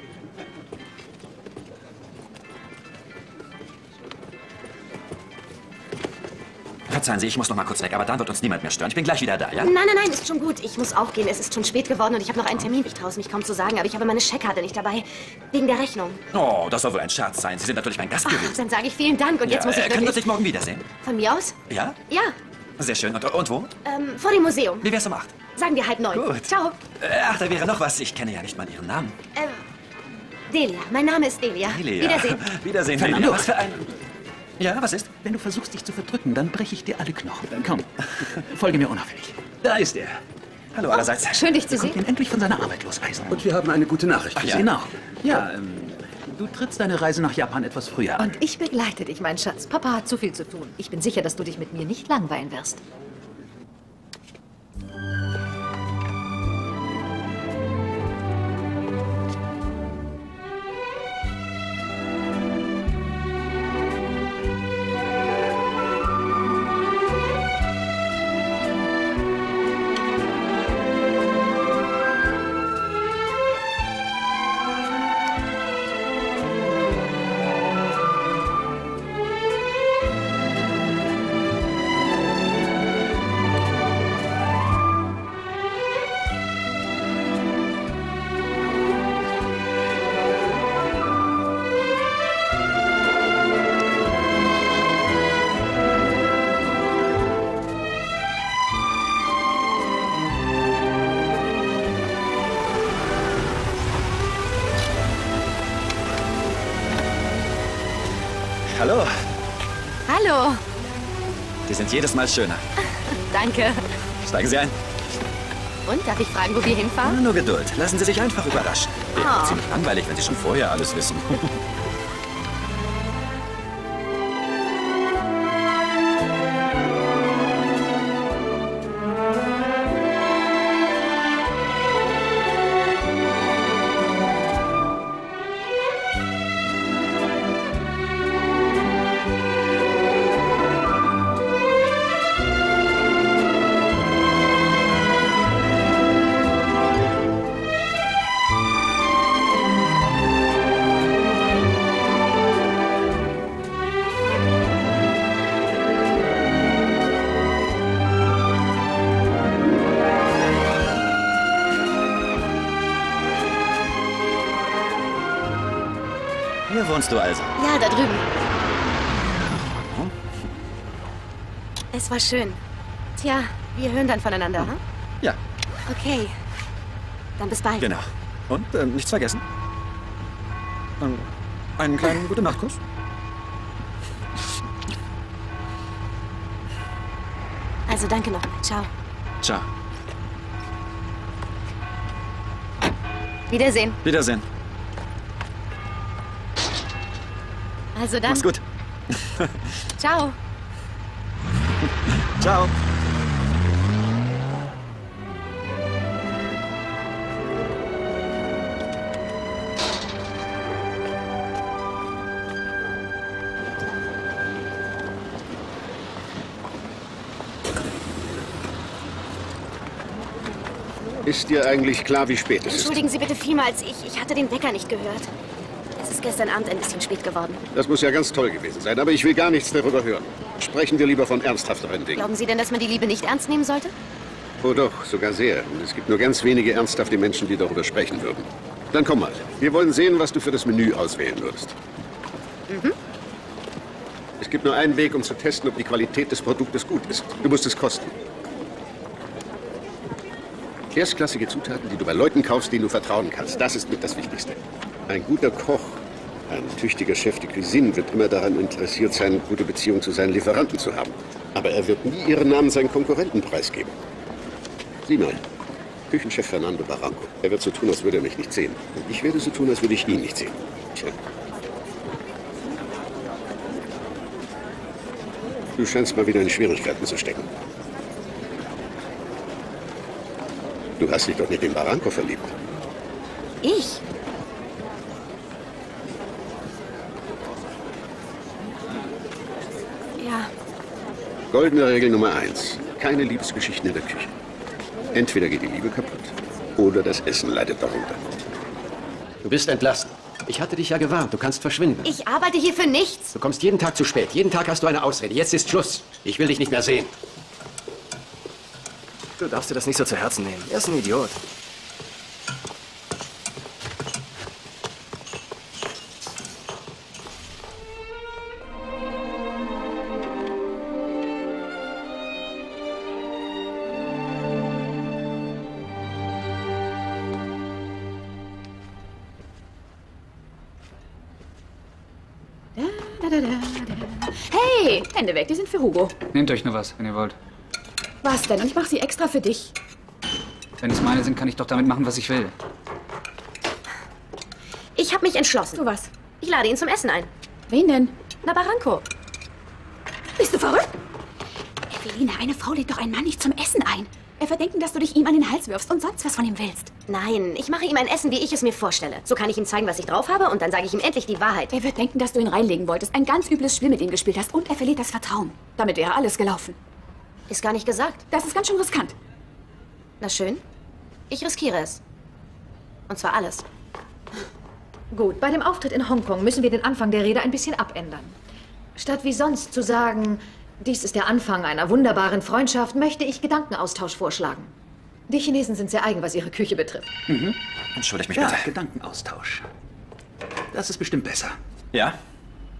Verzeihen Sie, ich muss noch mal kurz weg, aber dann wird uns niemand mehr stören. Ich bin gleich wieder da, ja? Nein, nein, nein, ist schon gut. Ich muss auch gehen. Es ist schon spät geworden und ich habe noch einen Termin. Ich traue es mich kaum zu sagen, aber ich habe meine Scheckkarte nicht dabei. Wegen der Rechnung. Oh, das soll wohl ein Scherz sein. Sie sind natürlich mein Gast Ach, gewesen. dann sage ich vielen Dank und jetzt ja, muss ich äh, Können wir uns wirklich... nicht morgen wiedersehen? Von mir aus? Ja? Ja, Sehr schön. Und, und wo? ähm, vor dem Museum. Wie wär's um acht? Sagen wir halb neun. Gut. Ciao. Äh, ach, da wäre noch was. Ich kenne ja nicht mal Ihren Namen. Äh, Delia. Mein Name ist Delia. Delia. Wiedersehen. Wiedersehen, Fernando. Delia. Was für ein... Ja, was ist? Wenn du versuchst, dich zu verdrücken, dann breche ich dir alle Knochen. Dann komm, folge mir unauffällig. Da ist er. Hallo allerseits. Schön, dich zu Wir sehen. ihn endlich von seiner Arbeit losreißen. Und wir haben eine gute Nachricht Ach ja. Genau. Ja, ähm, du trittst deine Reise nach Japan etwas früher an. Und ich begleite dich, mein Schatz. Papa hat zu viel zu tun. Ich bin sicher, dass du dich mit mir nicht langweilen wirst. Jedes Mal schöner. Danke. Steigen Sie ein. Und, darf ich fragen, wo wir hinfahren? Nur Geduld. Lassen Sie sich einfach überraschen. Wäre Ah. ziemlich langweilig, wenn Sie schon vorher alles wissen. Wohnst du also. Ja, da drüben. Es war schön. Tja, wir hören dann voneinander, hm? Ja, Okay. Dann bis bald. genau. Und äh, nichts vergessen. Ähm, einen kleinen gute Nachtkuss. Also danke nochmal. Ciao. Ciao. Wiedersehen. Wiedersehen. Also dann. Mach's gut. Ciao. Ciao. Ist dir eigentlich klar, wie spät es ist? Entschuldigen Sie bitte vielmals. Ich, ich hatte den Wecker nicht gehört. Ist gestern Abend ein bisschen spät geworden. Das muss ja ganz toll gewesen sein, aber ich will gar nichts darüber hören. Sprechen wir lieber von ernsthafteren Dingen. Glauben Sie denn, dass man die Liebe nicht ernst nehmen sollte? Oh doch, sogar sehr. Und es gibt nur ganz wenige ernsthafte Menschen, die darüber sprechen würden. Dann komm mal. Wir wollen sehen, was du für das Menü auswählen würdest. Mhm. Es gibt nur einen Weg, um zu testen, ob die Qualität des Produktes gut ist. Du musst es kosten. Erstklassige Zutaten, die du bei Leuten kaufst, denen du vertrauen kannst. Das ist mit das Wichtigste. Ein guter Koch, ein tüchtiger Chef de Cuisine wird immer daran interessiert sein, gute Beziehungen zu seinen Lieferanten zu haben. Aber er wird nie ihren Namen seinen Konkurrenten preisgeben. Sieh mal, Küchenchef Fernando Barranco. Er wird so tun, als würde er mich nicht sehen. Und ich werde so tun, als würde ich ihn nicht sehen. Tja. Du scheinst mal wieder in Schwierigkeiten zu stecken. Du hast dich doch nicht in Barranco verliebt. Ich? Goldene Regel Nummer eins. Keine Liebesgeschichten in der Küche. Entweder geht die Liebe kaputt oder das Essen leidet darunter. Du bist entlassen. Ich hatte dich ja gewarnt, du kannst verschwinden. ich arbeite hier für nichts. Du kommst jeden Tag zu spät. Jeden Tag hast du eine Ausrede. Jetzt ist Schluss. Ich will dich nicht mehr sehen. Du darfst dir das nicht so zu Herzen nehmen. Er ist ein Idiot. Für Hugo. Nehmt euch nur was, wenn ihr wollt. Was denn? Und ich mache sie extra für dich. Wenn es meine sind, kann ich doch damit machen, was ich will. Ich habe mich entschlossen. Du was? Ich lade ihn zum Essen ein. Wen denn? Na, Barranco. Bist du verrückt? Evelina, eine Frau lädt doch einen Mann nicht zum Essen ein. Er wird denken, dass du dich ihm an den Hals wirfst und sonst was von ihm willst. Nein, ich mache ihm ein Essen, wie ich es mir vorstelle. So kann ich ihm zeigen, was ich drauf habe und dann sage ich ihm endlich die Wahrheit. Er wird denken, dass du ihn reinlegen wolltest, ein ganz übles Spiel mit ihm gespielt hast und er verliert das Vertrauen. Damit wäre alles gelaufen. Ist gar nicht gesagt. Das ist ganz schön riskant. Na schön. Ich riskiere es. Und zwar alles. Gut, bei dem Auftritt in Hongkong müssen wir den Anfang der Rede ein bisschen abändern. Statt wie sonst zu sagen, dies ist der Anfang einer wunderbaren Freundschaft, möchte ich Gedankenaustausch vorschlagen. Die Chinesen sind sehr eigen, was ihre Küche betrifft. Mhm. Entschuldigt mich Ja, bitte. Gedankenaustausch. Das ist bestimmt besser. Ja?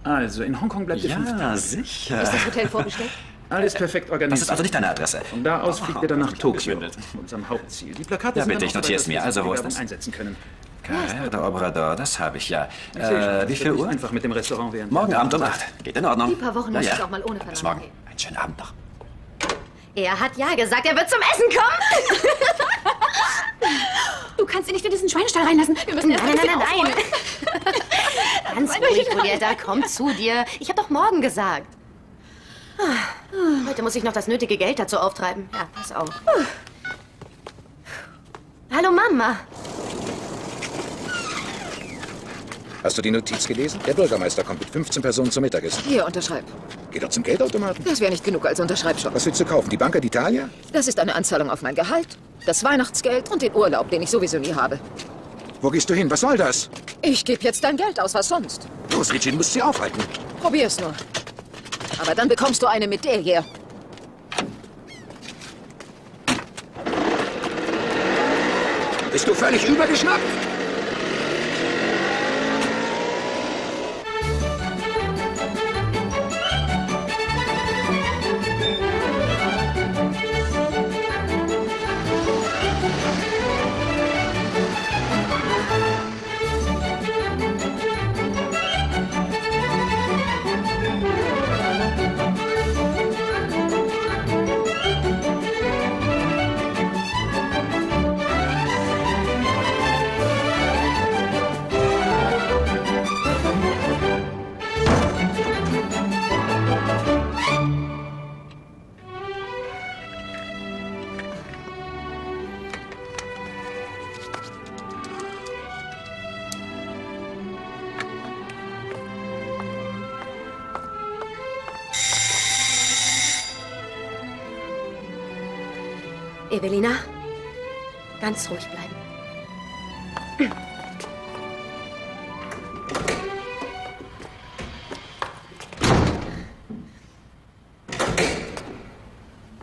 Also, in Hongkong bleibt ihr Ja, fünf Tage. sicher. Ist das Hotel vorbestellt? Alles perfekt organisiert. Das ist also nicht deine Adresse. Von da aus fliegt ihr dann nach ich Tokio, unserem Hauptziel. Die Plakate Ja, sind bitte, ich notiere es mir. Also, wo ist das? einsetzen können. De Obrador, das habe ich ja. Ich schon, Äh, das wie viel Uhr? einfach mit dem Restaurant werden. Morgen Abend um 8. Geht in Ordnung. Die paar Wochen ja, muss ja. ich auch mal ohne Bis Verlangen morgen. Einen schönen Abend noch. Er hat ja gesagt, er wird zum Essen kommen. Du kannst ihn nicht in diesen Schweinestall reinlassen. Wir müssen erst Nein, ein nein, nein, aufräumen. nein. Ganz ruhig, Julietta. Komm zu dir. Ich habe doch morgen gesagt. Heute muss ich noch das nötige Geld dazu auftreiben. Ja, pass auf. Hallo, Mama. Hast du die Notiz gelesen? Der Bürgermeister kommt mit 15 Personen zum Mittagessen. Hier, unterschreib. Geh doch zum Geldautomaten. Das wäre nicht genug, also unterschreib schon. Was willst du kaufen? Die Banca d'Italia? Das ist eine Anzahlung auf mein Gehalt, das Weihnachtsgeld und den Urlaub, den ich sowieso nie habe. Wo gehst du hin? Was soll das? Ich gebe jetzt dein Geld aus, was sonst? Los, du musst sie aufhalten. Probier's nur. Aber dann bekommst du eine mit der hier. Bist du völlig übergeschnappt? Evelina, ganz ruhig bleiben.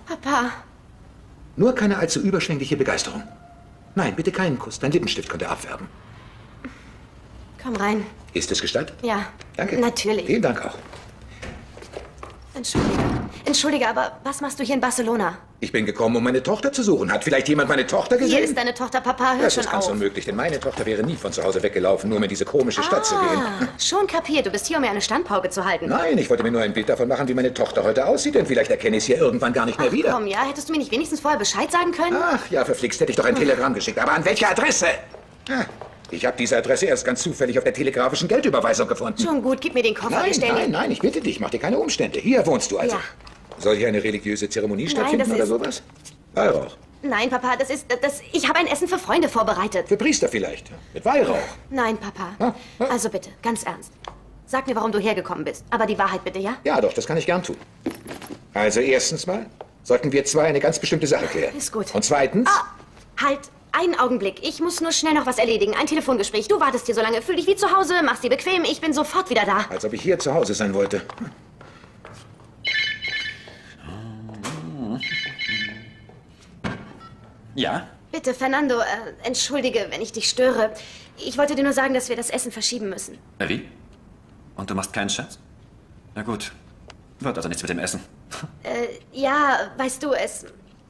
Papa, Nur keine allzu überschwängliche Begeisterung. Nein, bitte keinen Kuss. Dein Lippenstift könnte abfärben. komm rein. Ist es gestattet? Ja. Danke. Natürlich. Vielen Dank auch. Entschuldige. Entschuldige, aber was machst du hier in Barcelona? Ich bin gekommen, um meine Tochter zu suchen. Hat vielleicht jemand meine Tochter gesehen? Hier ist deine Tochter, Papa. Hör das schon ist ganz auf. unmöglich, denn meine Tochter wäre nie von zu Hause weggelaufen, nur um in diese komische Stadt zu gehen. Ah, schon kapiert. Du bist hier, um mir eine Standpauke zu halten. Nein, ich wollte mir nur ein Bild davon machen, wie meine Tochter heute aussieht, denn vielleicht erkenne ich sie ja irgendwann gar nicht mehr wieder. Komm, ja, hättest du mir nicht wenigstens vorher Bescheid sagen können? Ach ja, verflixt, hätte ich doch ein Telegramm geschickt. Aber an welche Adresse? Ah, Ich habe diese Adresse erst ganz zufällig auf der telegrafischen Geldüberweisung gefunden. Schon gut, gib mir den Koffer. Nein, nein, nein, ich bitte dich, mach dir keine Umstände. Hier wohnst du also. Ja. Soll hier eine religiöse Zeremonie Nein, stattfinden das oder sowas? Weihrauch. Nein, Papa, das ist. Das, ich habe ein Essen für Freunde vorbereitet. Für Priester vielleicht. Mit Weihrauch. Nein, Papa. Also bitte, ganz ernst. Sag mir, warum du hergekommen bist. Aber die Wahrheit bitte, ja? Ja, doch, das kann ich gern tun. Also erstens mal sollten wir zwei eine ganz bestimmte Sache klären. Ist gut. Und zweitens, Halt, einen Augenblick. Ich muss nur schnell noch was erledigen. Ein Telefongespräch. Du wartest hier so lange. Fühl dich wie zu Hause, mach's dir bequem. Ich bin sofort wieder da. als ob ich hier zu Hause sein wollte. Ja? Bitte, Fernando, äh, entschuldige, wenn ich dich störe. Ich wollte dir nur sagen, dass wir das Essen verschieben müssen. Na wie? Und du machst keinen Scherz? Na gut. Wird also nichts mit dem Essen. Äh, ja, weißt du, es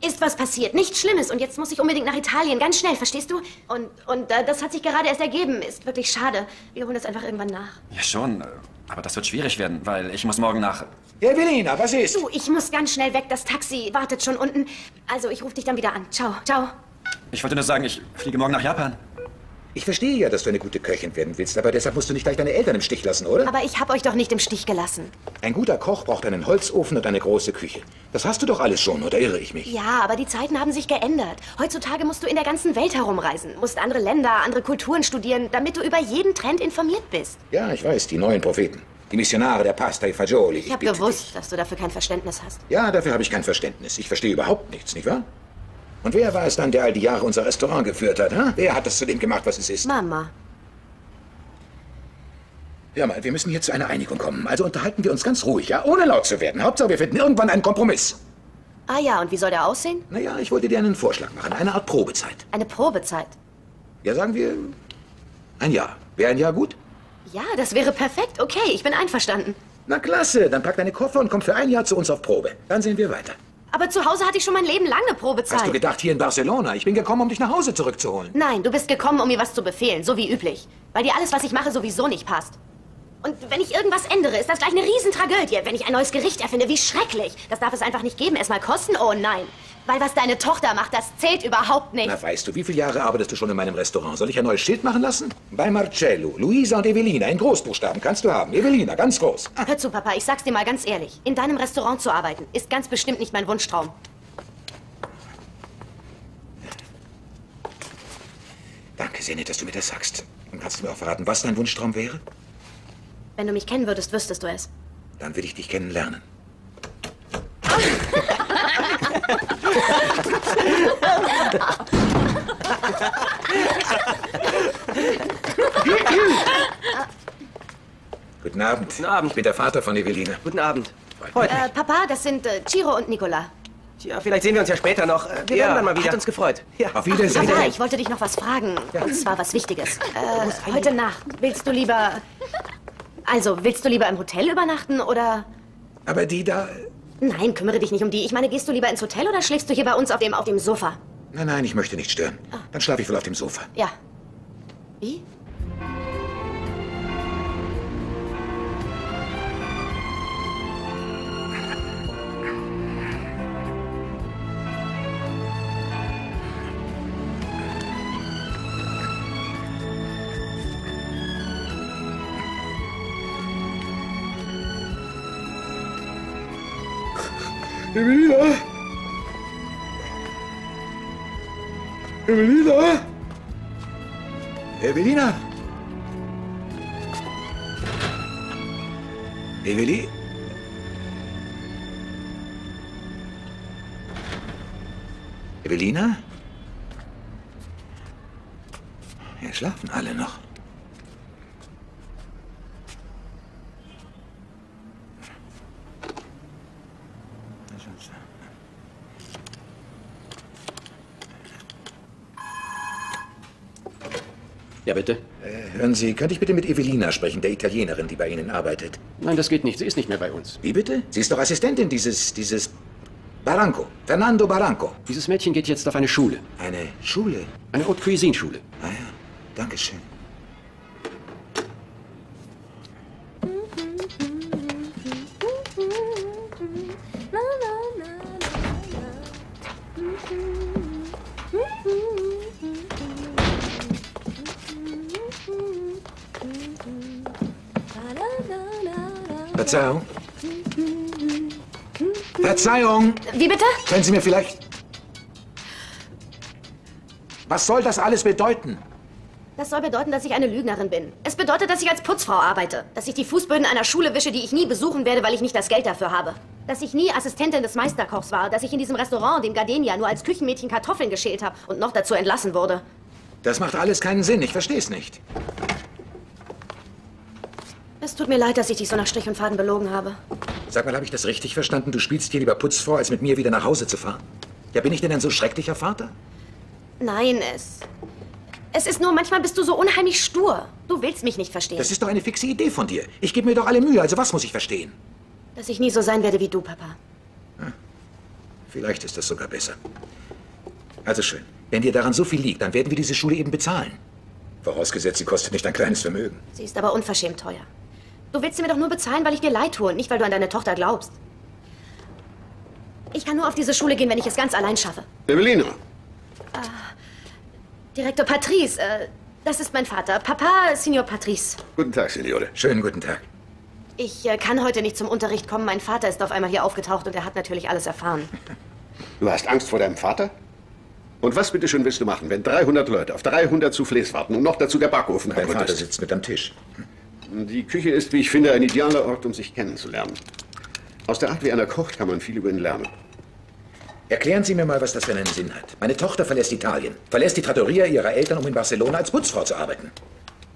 ist was passiert. Nichts Schlimmes. Und jetzt muss ich unbedingt nach Italien. Ganz schnell, verstehst du? Und, und äh, das hat sich gerade erst ergeben. Ist wirklich schade. Wir holen das einfach irgendwann nach. Ja, schon. Aber das wird schwierig werden, weil ich muss morgen nach... Evelina, was ist? Du, ich muss ganz schnell weg. Das Taxi wartet schon unten. Also, ich rufe dich dann wieder an. Ciao, ciao. Ich wollte nur sagen, ich fliege morgen nach Japan. Ich verstehe ja, dass du eine gute Köchin werden willst, aber deshalb musst du nicht gleich deine Eltern im Stich lassen, oder? Aber ich habe euch doch nicht im Stich gelassen. Ein guter Koch braucht einen Holzofen und eine große Küche. Das hast du doch alles schon, oder irre ich mich? Ja, aber die Zeiten haben sich geändert. Heutzutage musst du in der ganzen Welt herumreisen, musst andere Länder, andere Kulturen studieren, damit du über jeden Trend informiert bist. Ja, ich weiß, die neuen Propheten. Die Missionare der Pasta e Fagioli. Ich habe gewusst, dass du dafür kein Verständnis hast. Ja, dafür habe ich kein Verständnis. Ich verstehe überhaupt nichts, nicht wahr? Und wer war es dann, der all die Jahre unser Restaurant geführt hat? Hm? Wer hat das zu dem gemacht, was es ist? Mama. Hör mal, wir müssen hier zu einer Einigung kommen. Also unterhalten wir uns ganz ruhig, ja? Ohne laut zu werden. Hauptsache, wir finden irgendwann einen Kompromiss. Ah ja, und wie soll der aussehen? Naja, ich wollte dir einen Vorschlag machen. Eine Art Probezeit. Eine Probezeit. Ja, sagen wir ein Jahr. Wäre ein Jahr gut? Ja, das wäre perfekt. Okay, ich bin einverstanden. Na klasse, dann pack deine Koffer und komm für ein Jahr zu uns auf Probe. Dann sehen wir weiter. Aber zu Hause hatte ich schon mein Leben lang eine Probezeit. Hast du gedacht, hier in Barcelona? Ich bin gekommen, um dich nach Hause zurückzuholen. Nein, du bist gekommen, um mir was zu befehlen, so wie üblich. Weil dir alles, was ich mache, sowieso nicht passt. Und wenn ich irgendwas ändere, ist das gleich eine Riesentragödie. Wenn ich ein neues Gericht erfinde, wie schrecklich. Das darf es einfach nicht geben. Erstmal kosten? Oh nein. Weil was deine Tochter macht, das zählt überhaupt nicht. Na, weißt du, wie viele Jahre arbeitest du schon in meinem Restaurant? Soll ich ein neues Schild machen lassen? Bei Marcello, Luisa und Evelina in Großbuchstaben kannst du haben. Evelina, ganz groß. Hör zu, Papa, ich sag's dir mal ganz ehrlich. In deinem Restaurant zu arbeiten, ist ganz bestimmt nicht mein Wunschtraum. Danke, sehr nett, dass du mir das sagst. Und kannst du mir auch verraten, was dein Wunschtraum wäre? Wenn du mich kennen würdest, wüsstest du es. Dann will ich dich kennenlernen. Guten Abend. Guten Abend. Ich bin der Vater von Evelina. Guten Abend. Äh, Papa, das sind äh, Ciro und Nicola. Ja, vielleicht sehen wir uns ja später noch. Äh, Wir Ja, werden dann mal wieder. hat uns gefreut. Ja. Auf Papa, ich wollte dich noch was fragen. Und zwar was Wichtiges. Äh, heute Nacht, willst du lieber... Also, willst du lieber im Hotel übernachten oder... Aber die da... Nein, kümmere dich nicht um die. Ich meine, gehst du lieber ins Hotel oder schläfst du hier bei uns auf dem, auf dem Sofa? Nein, nein, ich möchte nicht stören. Dann schlafe ich wohl auf dem Sofa. Ja. Wie? Evelina! Evelina! Evelina! Eveli? Evelina? Ja, schlafen alle noch. Ja, bitte. Äh, hören Sie, könnte ich bitte mit Evelina sprechen, der Italienerin, die bei Ihnen arbeitet? Nein, das geht nicht. Sie ist nicht mehr bei uns. Wie bitte? Sie ist doch Assistentin dieses, dieses Barranco. Fernando Barranco. Dieses Mädchen geht jetzt auf eine Schule. Eine Schule? Eine Haute Cuisine Schule. Ah ja, Dankeschön. Verzeihung. Verzeihung. Wie bitte? Können Sie mir vielleicht... Was soll das alles bedeuten? Das soll bedeuten, dass ich eine Lügnerin bin. Es bedeutet, dass ich als Putzfrau arbeite. Dass ich die Fußböden einer Schule wische, die ich nie besuchen werde, weil ich nicht das Geld dafür habe. Dass ich nie Assistentin des Meisterkochs war. Dass ich in diesem Restaurant, dem Gardenia, nur als Küchenmädchen Kartoffeln geschält habe und noch dazu entlassen wurde. Das macht alles keinen Sinn. Ich verstehe es nicht. Es tut mir leid, dass ich dich so nach Strich und Faden belogen habe. Sag mal, habe ich das richtig verstanden? Du spielst hier lieber Putzfrau, als mit mir wieder nach Hause zu fahren? Ja, bin ich denn ein so schrecklicher Vater? Nein, es. Es ist nur, manchmal bist du so unheimlich stur. Du willst mich nicht verstehen. Das ist doch eine fixe Idee von dir. Ich gebe mir doch alle Mühe, also was muss ich verstehen? Dass ich nie so sein werde wie du, Papa. Vielleicht ist das sogar besser. Also schön. Wenn dir daran so viel liegt, dann werden wir diese Schule eben bezahlen. Vorausgesetzt, sie kostet nicht ein kleines Vermögen. Sie ist aber unverschämt teuer. Du willst sie mir doch nur bezahlen, weil ich dir leid tue und nicht, weil du an deine Tochter glaubst. Ich kann nur auf diese Schule gehen, wenn ich es ganz allein schaffe. Evelina, Direktor Patrice, äh, das ist mein Vater. Papa, Signor Patrice. guten Tag, Signore. Schönen guten Tag. Ich äh, kann heute nicht zum Unterricht kommen. Mein Vater ist auf einmal hier aufgetaucht und er hat natürlich alles erfahren. Du hast Angst vor deinem Vater? Und was bitte schön willst du machen, wenn 300 Leute auf 300 Soufflés warten und noch dazu der Backofen Mein Vater ist? sitzt mit am Tisch. Die Küche ist, wie ich finde, ein idealer Ort, um sich kennenzulernen. Aus der Art, wie einer kocht, kann man viel über ihn lernen. Erklären Sie mir mal, was das für einen Sinn hat. Meine Tochter verlässt Italien, verlässt die Trattoria ihrer Eltern, um in Barcelona als Putzfrau zu arbeiten.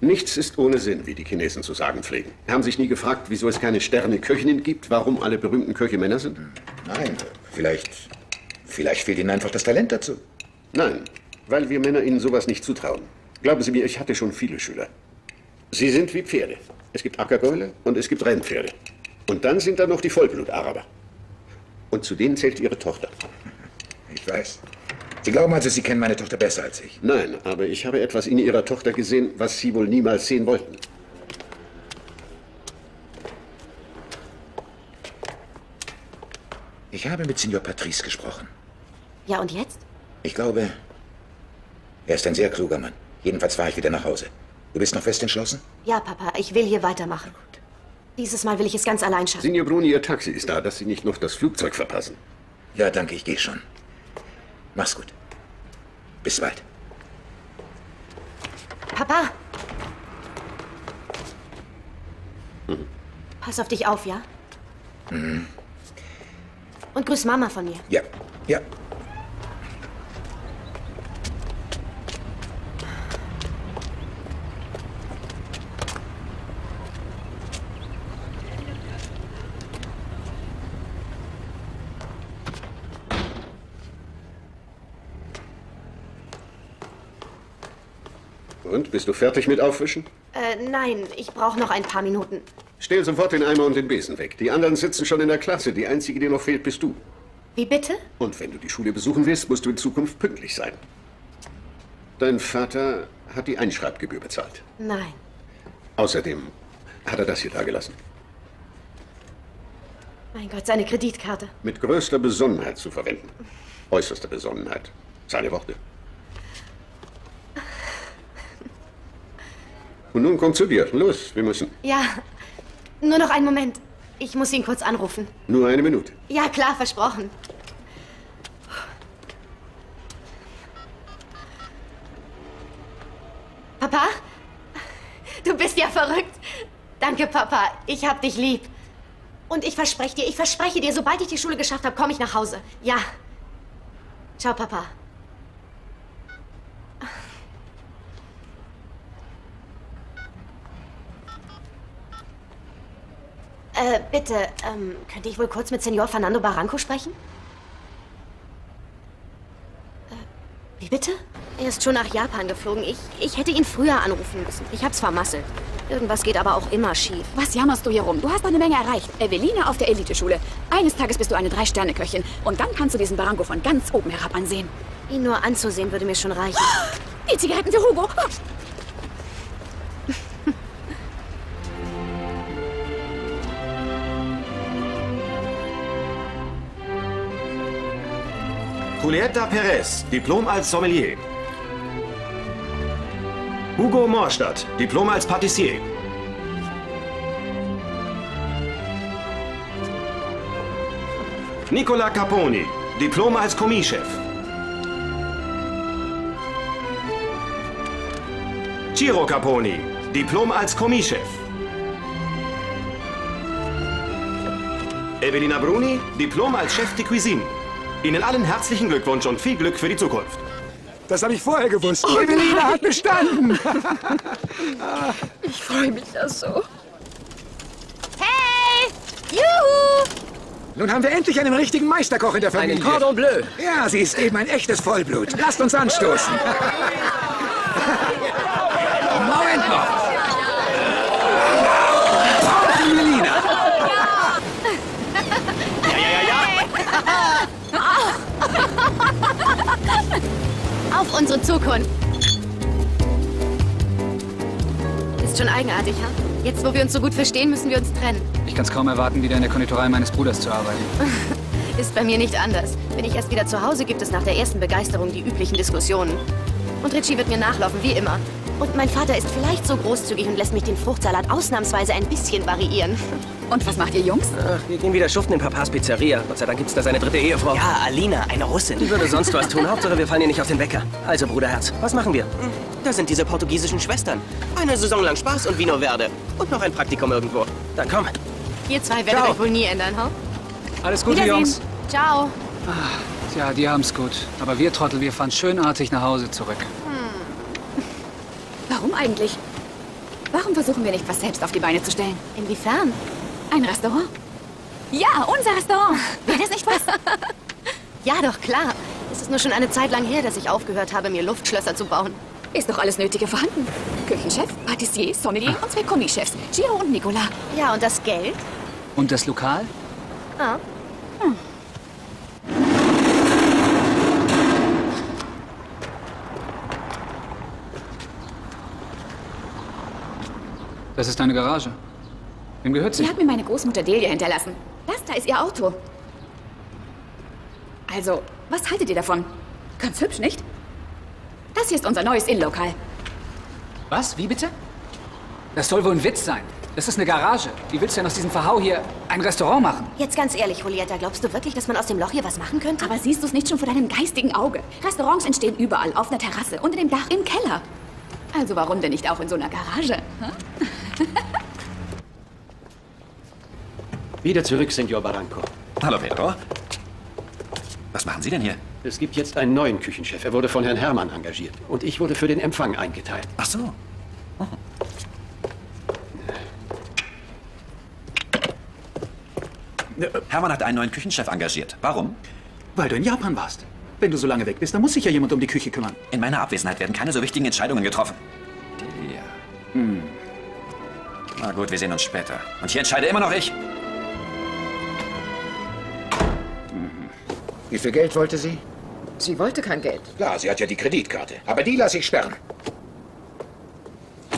Nichts ist ohne Sinn, wie die Chinesen zu sagen pflegen. Haben sich nie gefragt, wieso es keine Sterne-Köchinnen gibt, warum alle berühmten Köche Männer sind? Nein, vielleicht. Vielleicht fehlt Ihnen einfach das Talent dazu. Nein, weil wir Männer ihnen sowas nicht zutrauen. Glauben Sie mir, ich hatte schon viele Schüler. Sie sind wie Pferde. Es gibt Ackergäule und es gibt Rennpferde. Und dann sind da noch die Vollblut-Araber. Und zu denen zählt Ihre Tochter. Ich weiß. Sie glauben also, Sie kennen meine Tochter besser als ich. Nein, aber ich habe etwas in Ihrer Tochter gesehen, was Sie wohl niemals sehen wollten. Ich habe mit Signor Patrice gesprochen. Ja, und jetzt? Ich glaube, er ist ein sehr kluger Mann. Jedenfalls fahre ich wieder nach Hause. Du bist noch fest entschlossen? Ja, Papa, ich will hier weitermachen. Dieses Mal will ich es ganz allein schaffen. Signor Bruni, Ihr Taxi ist da, dass Sie nicht noch das Flugzeug verpassen. Ja, danke, ich gehe schon. Mach's gut. Bis bald. Papa! Pass auf dich auf, ja? Mhm. Und grüß Mama von mir. Ja, ja. Und, bist du fertig mit Aufwischen? Äh, nein, ich brauche noch ein paar Minuten. Stell sofort den Eimer und den Besen weg. Die anderen sitzen schon in der Klasse. Die einzige, die noch fehlt, bist du. Wie bitte? Und wenn du die Schule besuchen willst, musst du in Zukunft pünktlich sein. Dein Vater hat die Einschreibgebühr bezahlt. Nein. Außerdem hat er das hier dagelassen. Mein Gott, seine Kreditkarte. Mit größter Besonnenheit zu verwenden. Äußerster Besonnenheit. Seine Worte. Und nun komm zu dir. Los, wir müssen. Ja, nur noch einen Moment. Ich muss ihn kurz anrufen. Nur eine Minute. Ja, klar, versprochen. Papa? Du bist ja verrückt. Danke, Papa. Ich hab dich lieb. Und ich verspreche dir, ich verspreche dir, sobald ich die Schule geschafft habe, komme ich nach Hause. Ja. Ciao, Papa. Äh, bitte, ähm, könnte ich wohl kurz mit Senor Fernando Barranco sprechen? Äh, wie bitte? Er ist schon nach Japan geflogen. Ich, ich hätte ihn früher anrufen müssen. Ich hab's vermasselt. Irgendwas geht aber auch immer schief. Was jammerst du hier rum? Du hast eine Menge erreicht. Evelina auf der Eliteschule. Eines Tages bist du eine Drei-Sterne-Köchin. Und dann kannst du diesen Barango von ganz oben herab ansehen. Ihn nur anzusehen würde mir schon reichen. Die Zigaretten für Hugo. Julieta Perez, Diplom als Sommelier. Hugo Morstadt, Diplom als Patissier. Nicola Caponi, Diplom als Kommichef. Ciro Caponi, Diplom als Kommichef. Evelina Bruni, Diplom als Chef de Cuisine. Ihnen allen herzlichen Glückwunsch und viel Glück für die Zukunft. Das habe ich vorher gewusst. Evelina hat bestanden. Ich freue mich ja so. Hey! Juhu! Nun haben wir endlich einen richtigen Meisterkoch in der Familie. Einen Cordon Bleu. Ja, sie ist eben ein echtes Vollblut. Lasst uns anstoßen. Auf unsere Zukunft. Ist schon eigenartig, ha? Jetzt, wo wir uns so gut verstehen, müssen wir uns trennen. Ich kann es kaum erwarten, wieder in der Konditorei meines Bruders zu arbeiten. Ist bei mir nicht anders. Bin ich erst wieder zu Hause, gibt es nach der ersten Begeisterung die üblichen Diskussionen. Und Richie wird mir nachlaufen, wie immer. Und mein Vater ist vielleicht so großzügig und lässt mich den Fruchtsalat ausnahmsweise ein bisschen variieren. Und was macht ihr Jungs? Ach, wir gehen wieder schuften in Papas Pizzeria. Gott sei Dank gibt's da seine dritte Ehefrau. Ja, Alina, eine Russin. Die würde sonst was tun. Hauptsache, wir fallen ihr nicht auf den Wecker. Also, Bruderherz, was machen wir? Da sind diese portugiesischen Schwestern. Eine Saison lang Spaß und Vino Verde. Und noch ein Praktikum irgendwo. Dann komm. Ihr zwei werdet Ciao. euch wohl nie ändern, ha? Alles Gute. Jungs. Ciao. Tja, die haben's gut. Aber wir Trottel, wir fahren schönartig nach Hause zurück. Warum eigentlich? Warum versuchen wir nicht, was selbst auf die Beine zu stellen? Inwiefern? Ein Restaurant? Ja, unser Restaurant. Wäre das nicht was? Ja, doch, klar. Es ist nur schon eine Zeit lang her, dass ich aufgehört habe, mir Luftschlösser zu bauen. Ist doch alles Nötige vorhanden. Küchenchef, Patissier, Sommelier und zwei Kommichefs. Giro und Nicola. Ja, und das Geld? Und das Lokal? Ah. Das ist eine Garage. Wem gehört sie? Die hat mir meine Großmutter Delia hinterlassen. Das da ist ihr Auto. Also, was haltet ihr davon? Ganz hübsch, nicht? Das hier ist unser neues Innenlokal. Was? Wie bitte? Das soll wohl ein Witz sein. Das ist eine Garage. Wie willst du denn aus diesem Verhau hier ein Restaurant machen? Jetzt ganz ehrlich, Julietta, glaubst du wirklich, dass man aus dem Loch hier was machen könnte? Aber siehst du es nicht schon vor deinem geistigen Auge? Restaurants entstehen überall, auf einer Terrasse, unter dem Dach, im Keller. Also warum denn nicht auch in so einer Garage? Hm? Wieder zurück, Senor Barranco. Hallo, Pedro. Was machen Sie denn hier? Es gibt jetzt einen neuen Küchenchef. Er wurde von Herrn Hermann engagiert. Und ich wurde für den Empfang eingeteilt. Ach so. Hermann hat einen neuen Küchenchef engagiert. Warum? Weil du in Japan warst. Wenn du so lange weg bist, dann muss sich ja jemand um die Küche kümmern. In meiner Abwesenheit werden keine so wichtigen Entscheidungen getroffen. Ja. Hm. Na gut, wir sehen uns später. Und hier entscheide immer noch ich. Wie viel Geld wollte sie? Sie wollte kein Geld. Klar, sie hat ja die Kreditkarte. Aber die lasse ich sperren.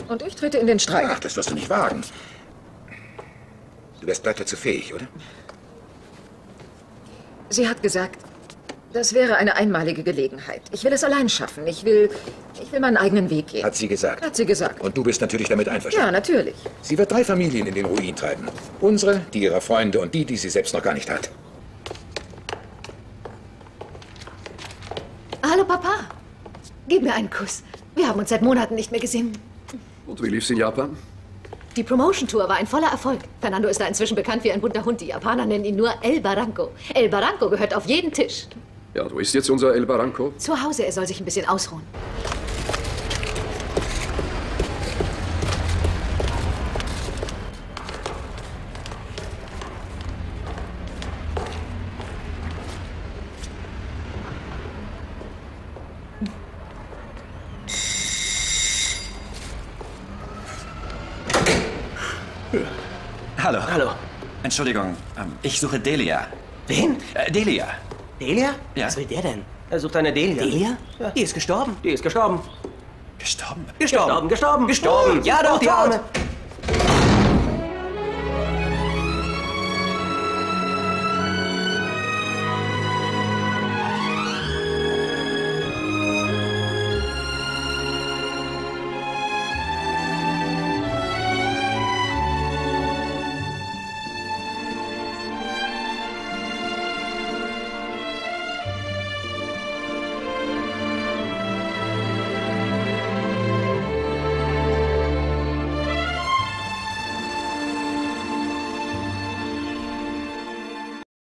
Und ich trete in den Streik. Ach, das wirst du nicht wagen. Du wärst bald dazu fähig, oder? Sie hat gesagt, das wäre eine einmalige Gelegenheit. Ich will es allein schaffen. Ich will, ich will meinen eigenen Weg gehen. Hat sie gesagt. Hat sie gesagt. Und du bist natürlich damit einverstanden. Ja, natürlich. Sie wird drei Familien in den Ruin treiben. Unsere, die ihrer Freunde und die, die sie selbst noch gar nicht hat. Gib mir einen Kuss. Wir haben uns seit Monaten nicht mehr gesehen. Und wie lief's in Japan? Die Promotion-Tour war ein voller Erfolg. Fernando ist da inzwischen bekannt wie ein bunter Hund. Die Japaner nennen ihn nur El Barranco. El Barranco gehört auf jeden Tisch. Ja, wo ist jetzt unser El Barranco? Zu Hause, er soll sich ein bisschen ausruhen. Entschuldigung, ähm, ich suche Delia. Wen? Äh, Delia. Delia? Ja. Was will der denn? Er sucht eine Delia. Delia? Die ist gestorben. Die ist gestorben. Gestorben? Gestorben, gestorben, gestorben. Ja, doch, die Arme.